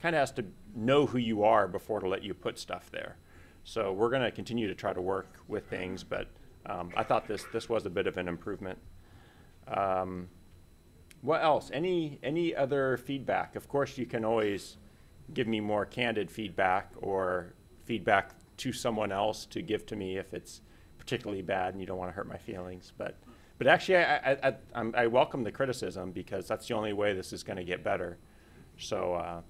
kind of has to know who you are before to let you put stuff there. So we're going to continue to try to work with things, but um, I thought this this was a bit of an improvement. Um, what else? Any any other feedback? Of course, you can always give me more candid feedback or feedback to someone else to give to me if it's particularly bad and you don't want to hurt my feelings. But but actually, I I, I, I welcome the criticism because that's the only way this is going to get better. So uh,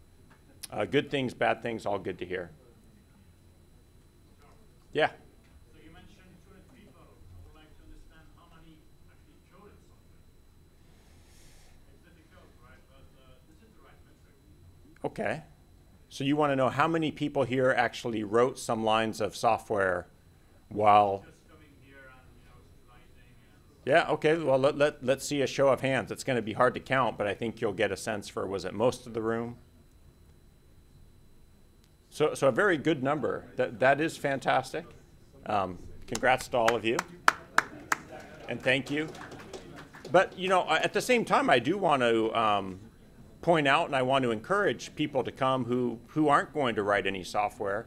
uh, good things, bad things, all good to hear. Yeah. Okay. So you want to know how many people here actually wrote some lines of software while. Yeah, okay, well, let, let, let's see a show of hands. It's gonna be hard to count, but I think you'll get a sense for, was it most of the room? So, so a very good number. That, that is fantastic. Um, congrats to all of you. And thank you. But, you know, at the same time, I do want to um, point out and I want to encourage people to come who, who aren't going to write any software.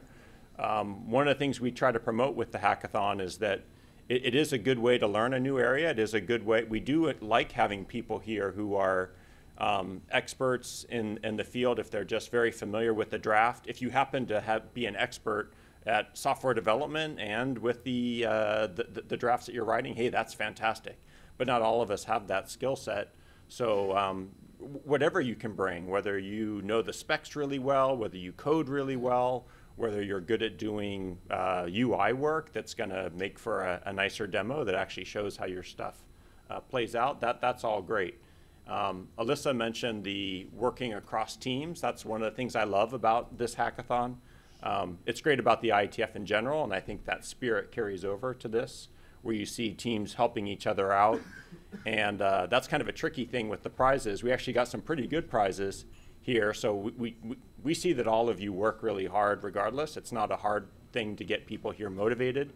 Um, one of the things we try to promote with the hackathon is that it, it is a good way to learn a new area. It is a good way. We do like having people here who are um, experts in, in the field if they're just very familiar with the draft. If you happen to have, be an expert at software development and with the, uh, the, the, drafts that you're writing, hey, that's fantastic. But not all of us have that skill set. So um, whatever you can bring, whether you know the specs really well, whether you code really well, whether you're good at doing uh, UI work that's going to make for a, a, nicer demo that actually shows how your stuff uh, plays out, that, that's all great. Um, Alissa mentioned the working across teams. That's one of the things I love about this hackathon. Um, it's great about the IETF in general, and I think that spirit carries over to this, where you see teams helping each other out. And uh, that's kind of a tricky thing with the prizes. We actually got some pretty good prizes here, so we, we, we see that all of you work really hard regardless. It's not a hard thing to get people here motivated.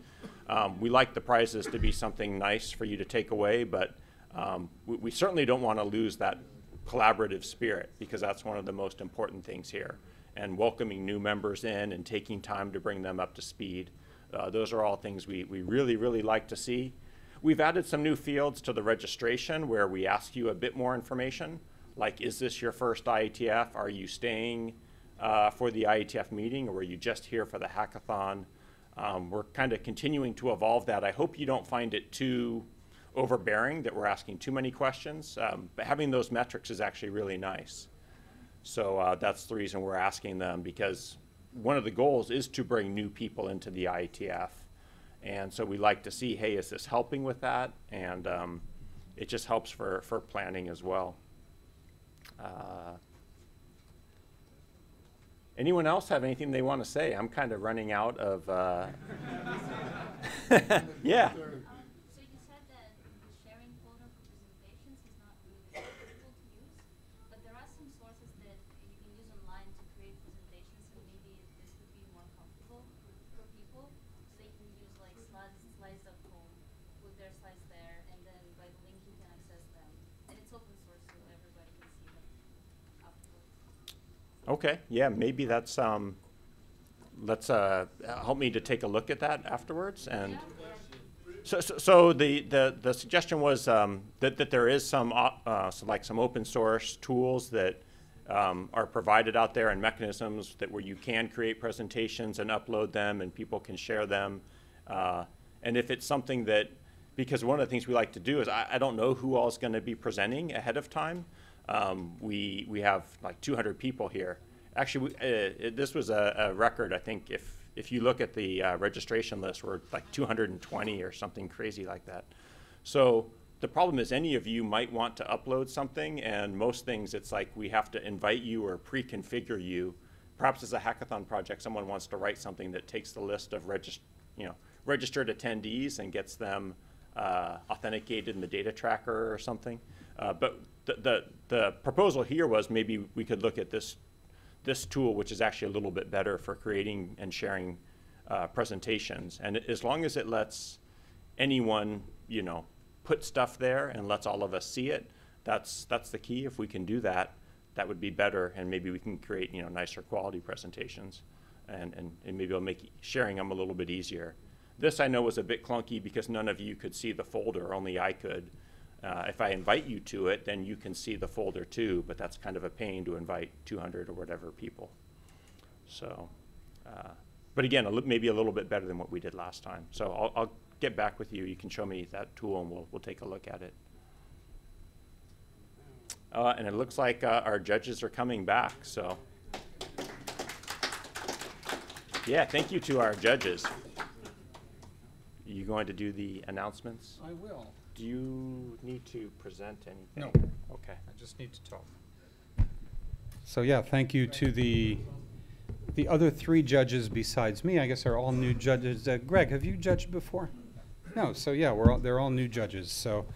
Um, we like the prizes to be something nice for you to take away, but um, we, we, certainly don't want to lose that collaborative spirit because that's one of the most important things here. And welcoming new members in and taking time to bring them up to speed. Uh, those are all things we, we really, really like to see. We've added some new fields to the registration where we ask you a bit more information, like is this your first IETF? Are you staying uh, for the IETF meeting or were you just here for the hackathon? Um, we're kind of continuing to evolve that. I hope you don't find it too overbearing, that we're asking too many questions. Um, but having those metrics is actually really nice. So uh, that's the reason we're asking them because one of the goals is to bring new people into the IETF. And so we like to see, hey, is this helping with that? And um, it just helps for, for planning as well. Uh, anyone else have anything they want to say? I'm kind of running out of. Uh, yeah. Okay, yeah, maybe that's, um, let's, uh, help me to take a look at that afterwards and. So, so, so the, the, the suggestion was um, that, that there is some, uh, uh, some, like some open source tools that um, are provided out there and mechanisms that where you can create presentations and upload them and people can share them. Uh, and if it's something that, because one of the things we like to do is I, I don't know who all is going to be presenting ahead of time. Um, we, we have like 200 people here. Actually, uh, it, this was a, a, record, I think, if, if you look at the uh, registration list, we're like 220 or something crazy like that. So the problem is any of you might want to upload something, and most things it's like we have to invite you or pre-configure you. Perhaps as a hackathon project, someone wants to write something that takes the list of regist you know, registered attendees and gets them uh, authenticated in the data tracker or something. Uh, but the, the, proposal here was maybe we could look at this, this tool, which is actually a little bit better for creating and sharing uh, presentations. And as long as it lets anyone, you know, put stuff there and lets all of us see it, that's, that's the key. If we can do that, that would be better. And maybe we can create, you know, nicer quality presentations. And, and, and maybe it'll make sharing them a little bit easier. This I know was a bit clunky because none of you could see the folder, only I could. Uh, if I invite you to it, then you can see the folder too, but that's kind of a pain to invite 200 or whatever people. So, uh, but again, a maybe a little bit better than what we did last time. So I'll, I'll, get back with you. You can show me that tool and we'll, we'll take a look at it. Uh, and it looks like uh, our judges are coming back, so. Yeah, thank you to our judges. Are you going to do the announcements? I will. Do you need to present anything? No. Okay. I just need to talk. So yeah, thank you to the the other three judges besides me. I guess they are all new judges. Uh, Greg, have you judged before? No, so yeah, we're all, they're all new judges, so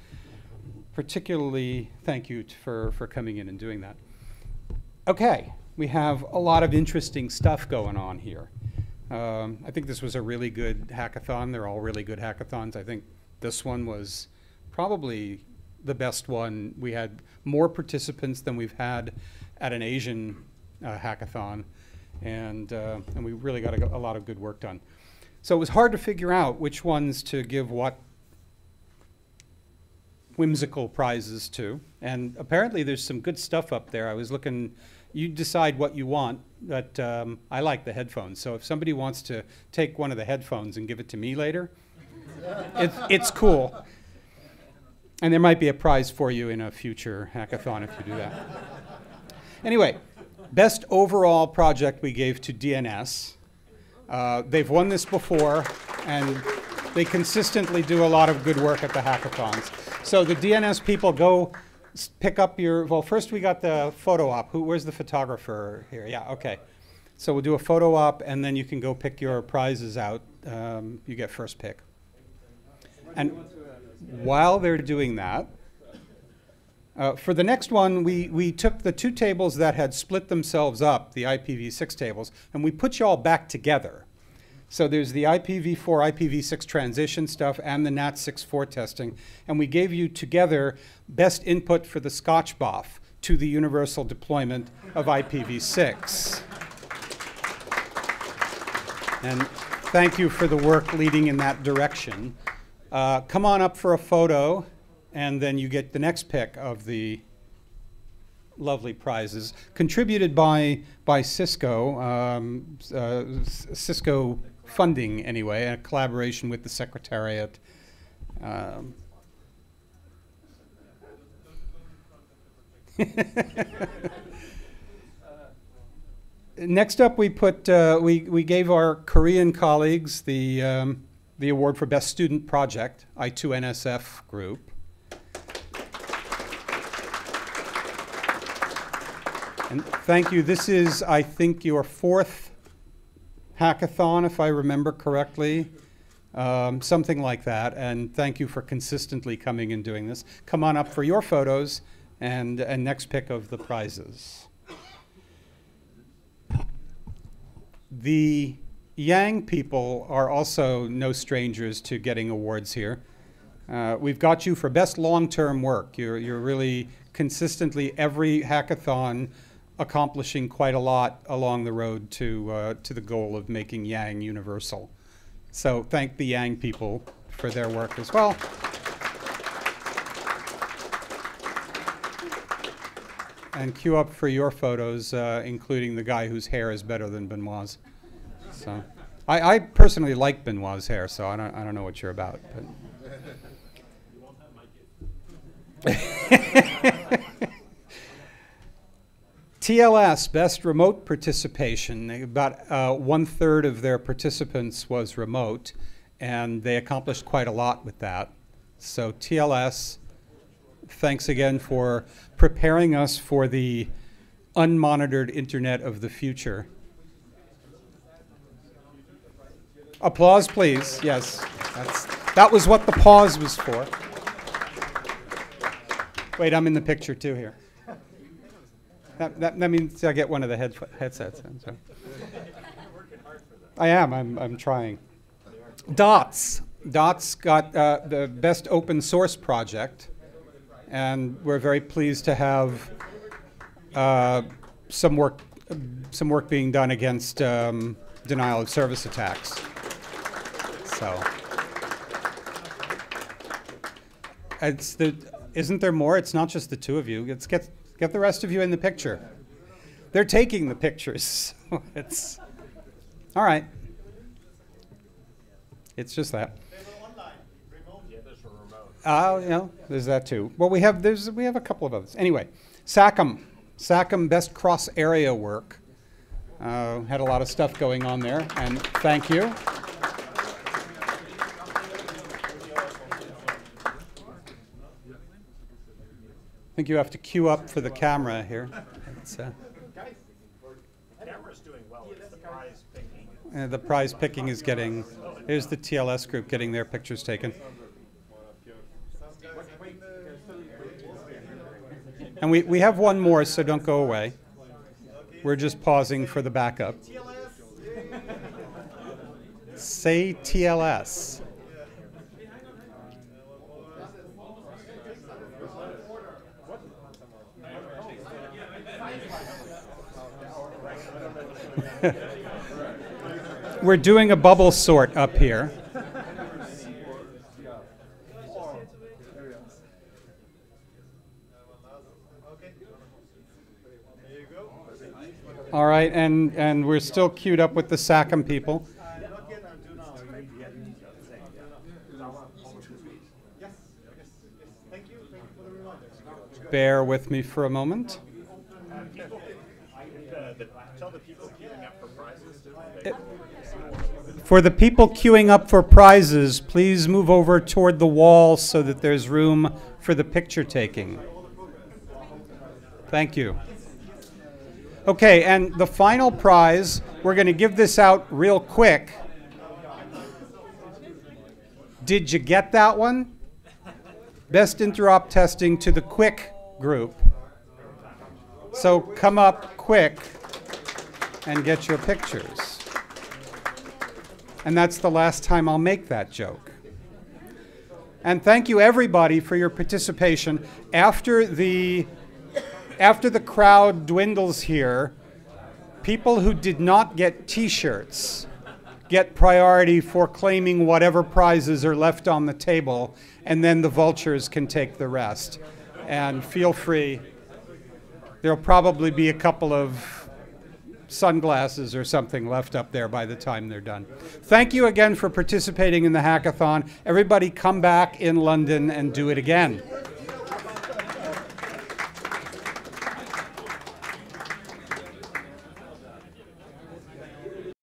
particularly thank you for, for coming in and doing that. Okay, we have a lot of interesting stuff going on here. Um, I think this was a really good hackathon. They're all really good hackathons. I think this one was probably the best one. We had more participants than we've had at an Asian uh, hackathon, and, uh, and we really got a, a lot of good work done. So it was hard to figure out which ones to give what whimsical prizes to. And apparently there's some good stuff up there. I was looking, you decide what you want, but um, I like the headphones. So if somebody wants to take one of the headphones and give it to me later, it's, it's cool. And there might be a prize for you in a future hackathon if you do that. Anyway, best overall project we gave to DNS. Uh, they've won this before, and they consistently do a lot of good work at the hackathons. So the DNS people go pick up your. Well, first we got the photo op. Who? Where's the photographer here? Yeah. Okay. So we'll do a photo op, and then you can go pick your prizes out. Um, you get first pick. And while they're doing that, uh, for the next one, we, we took the two tables that had split themselves up, the IPv6 tables, and we put you all back together. So there's the IPv4, IPv6 transition stuff and the NAT64 testing, and we gave you together best input for the Scotch Scotchboff to the universal deployment of IPv6. And thank you for the work leading in that direction. Uh, come on up for a photo, and then you get the next pick of the lovely prizes contributed by by Cisco, um, uh, Cisco funding anyway, a collaboration with the Secretariat. Um, Next up, we put uh, we we gave our Korean colleagues the um, the award for best student project, I2NSF group. And thank you. This is, I think, your fourth hackathon, if I remember correctly, um, something like that. And thank you for consistently coming and doing this. Come on up for your photos and, and next pick of the prizes. The Yang people are also no strangers to getting awards here. Uh, we've got you for best long-term work. You're, you're really consistently every hackathon accomplishing quite a lot along the road to, uh, to the goal of making Yang universal. So thank the Yang people for their work as well. And queue up for your photos, uh, including the guy whose hair is better than Benoit's. So, I, I personally like Benoit's hair, so I don't, I don't know what you're about. TLS, best remote participation. About uh, one third of their participants was remote, and they accomplished quite a lot with that. So, TLS, thanks again for preparing us for the unmonitored internet of the future. Applause, please. Yes, that's, that was what the pause was for. Wait, I'm in the picture too here. That, that, that means I get one of the head, headsets. I am. I'm, I'm trying. DOTS. DOTS got uh, the best open source project, and we're very pleased to have uh, some work, some work being done against um, denial of service attacks. So, it's the, isn't there more? It's not just the two of you. Let's get get the rest of you in the picture. They're taking the pictures. it's all right. It's just that. Oh, know, there's that too. Well, we have there's we have a couple of others. Anyway, SACM, SACM best cross area work. Uh, had a lot of stuff going on there, and thank you. I think you have to queue up for the camera here. It's, uh, Camera's doing well. It's the prize picking. uh, the prize picking is getting Here's the TLS group getting their pictures taken. And we, we have one more, so don't go away. We're just pausing for the backup. Say TLS. We're doing a bubble sort up here. All right, and, and we're still queued up with the SACM people. Bear with me for a moment. For the people queuing up for prizes, please move over toward the wall so that there's room for the picture taking. Thank you. Okay, and the final prize, we're going to give this out real QUIC. Did you get that one? Best interop testing to the quick group. So come up quick and get your pictures. And that's the last time I'll make that joke. And thank you everybody for your participation. After the after the crowd dwindles here, people who did not get t-shirts get priority for claiming whatever prizes are left on the table, and then the vultures can take the rest. And feel free. There'll probably be a couple of sunglasses or something left up there by the time they're done. Thank you again for participating in the hackathon. Everybody come back in London and do it again.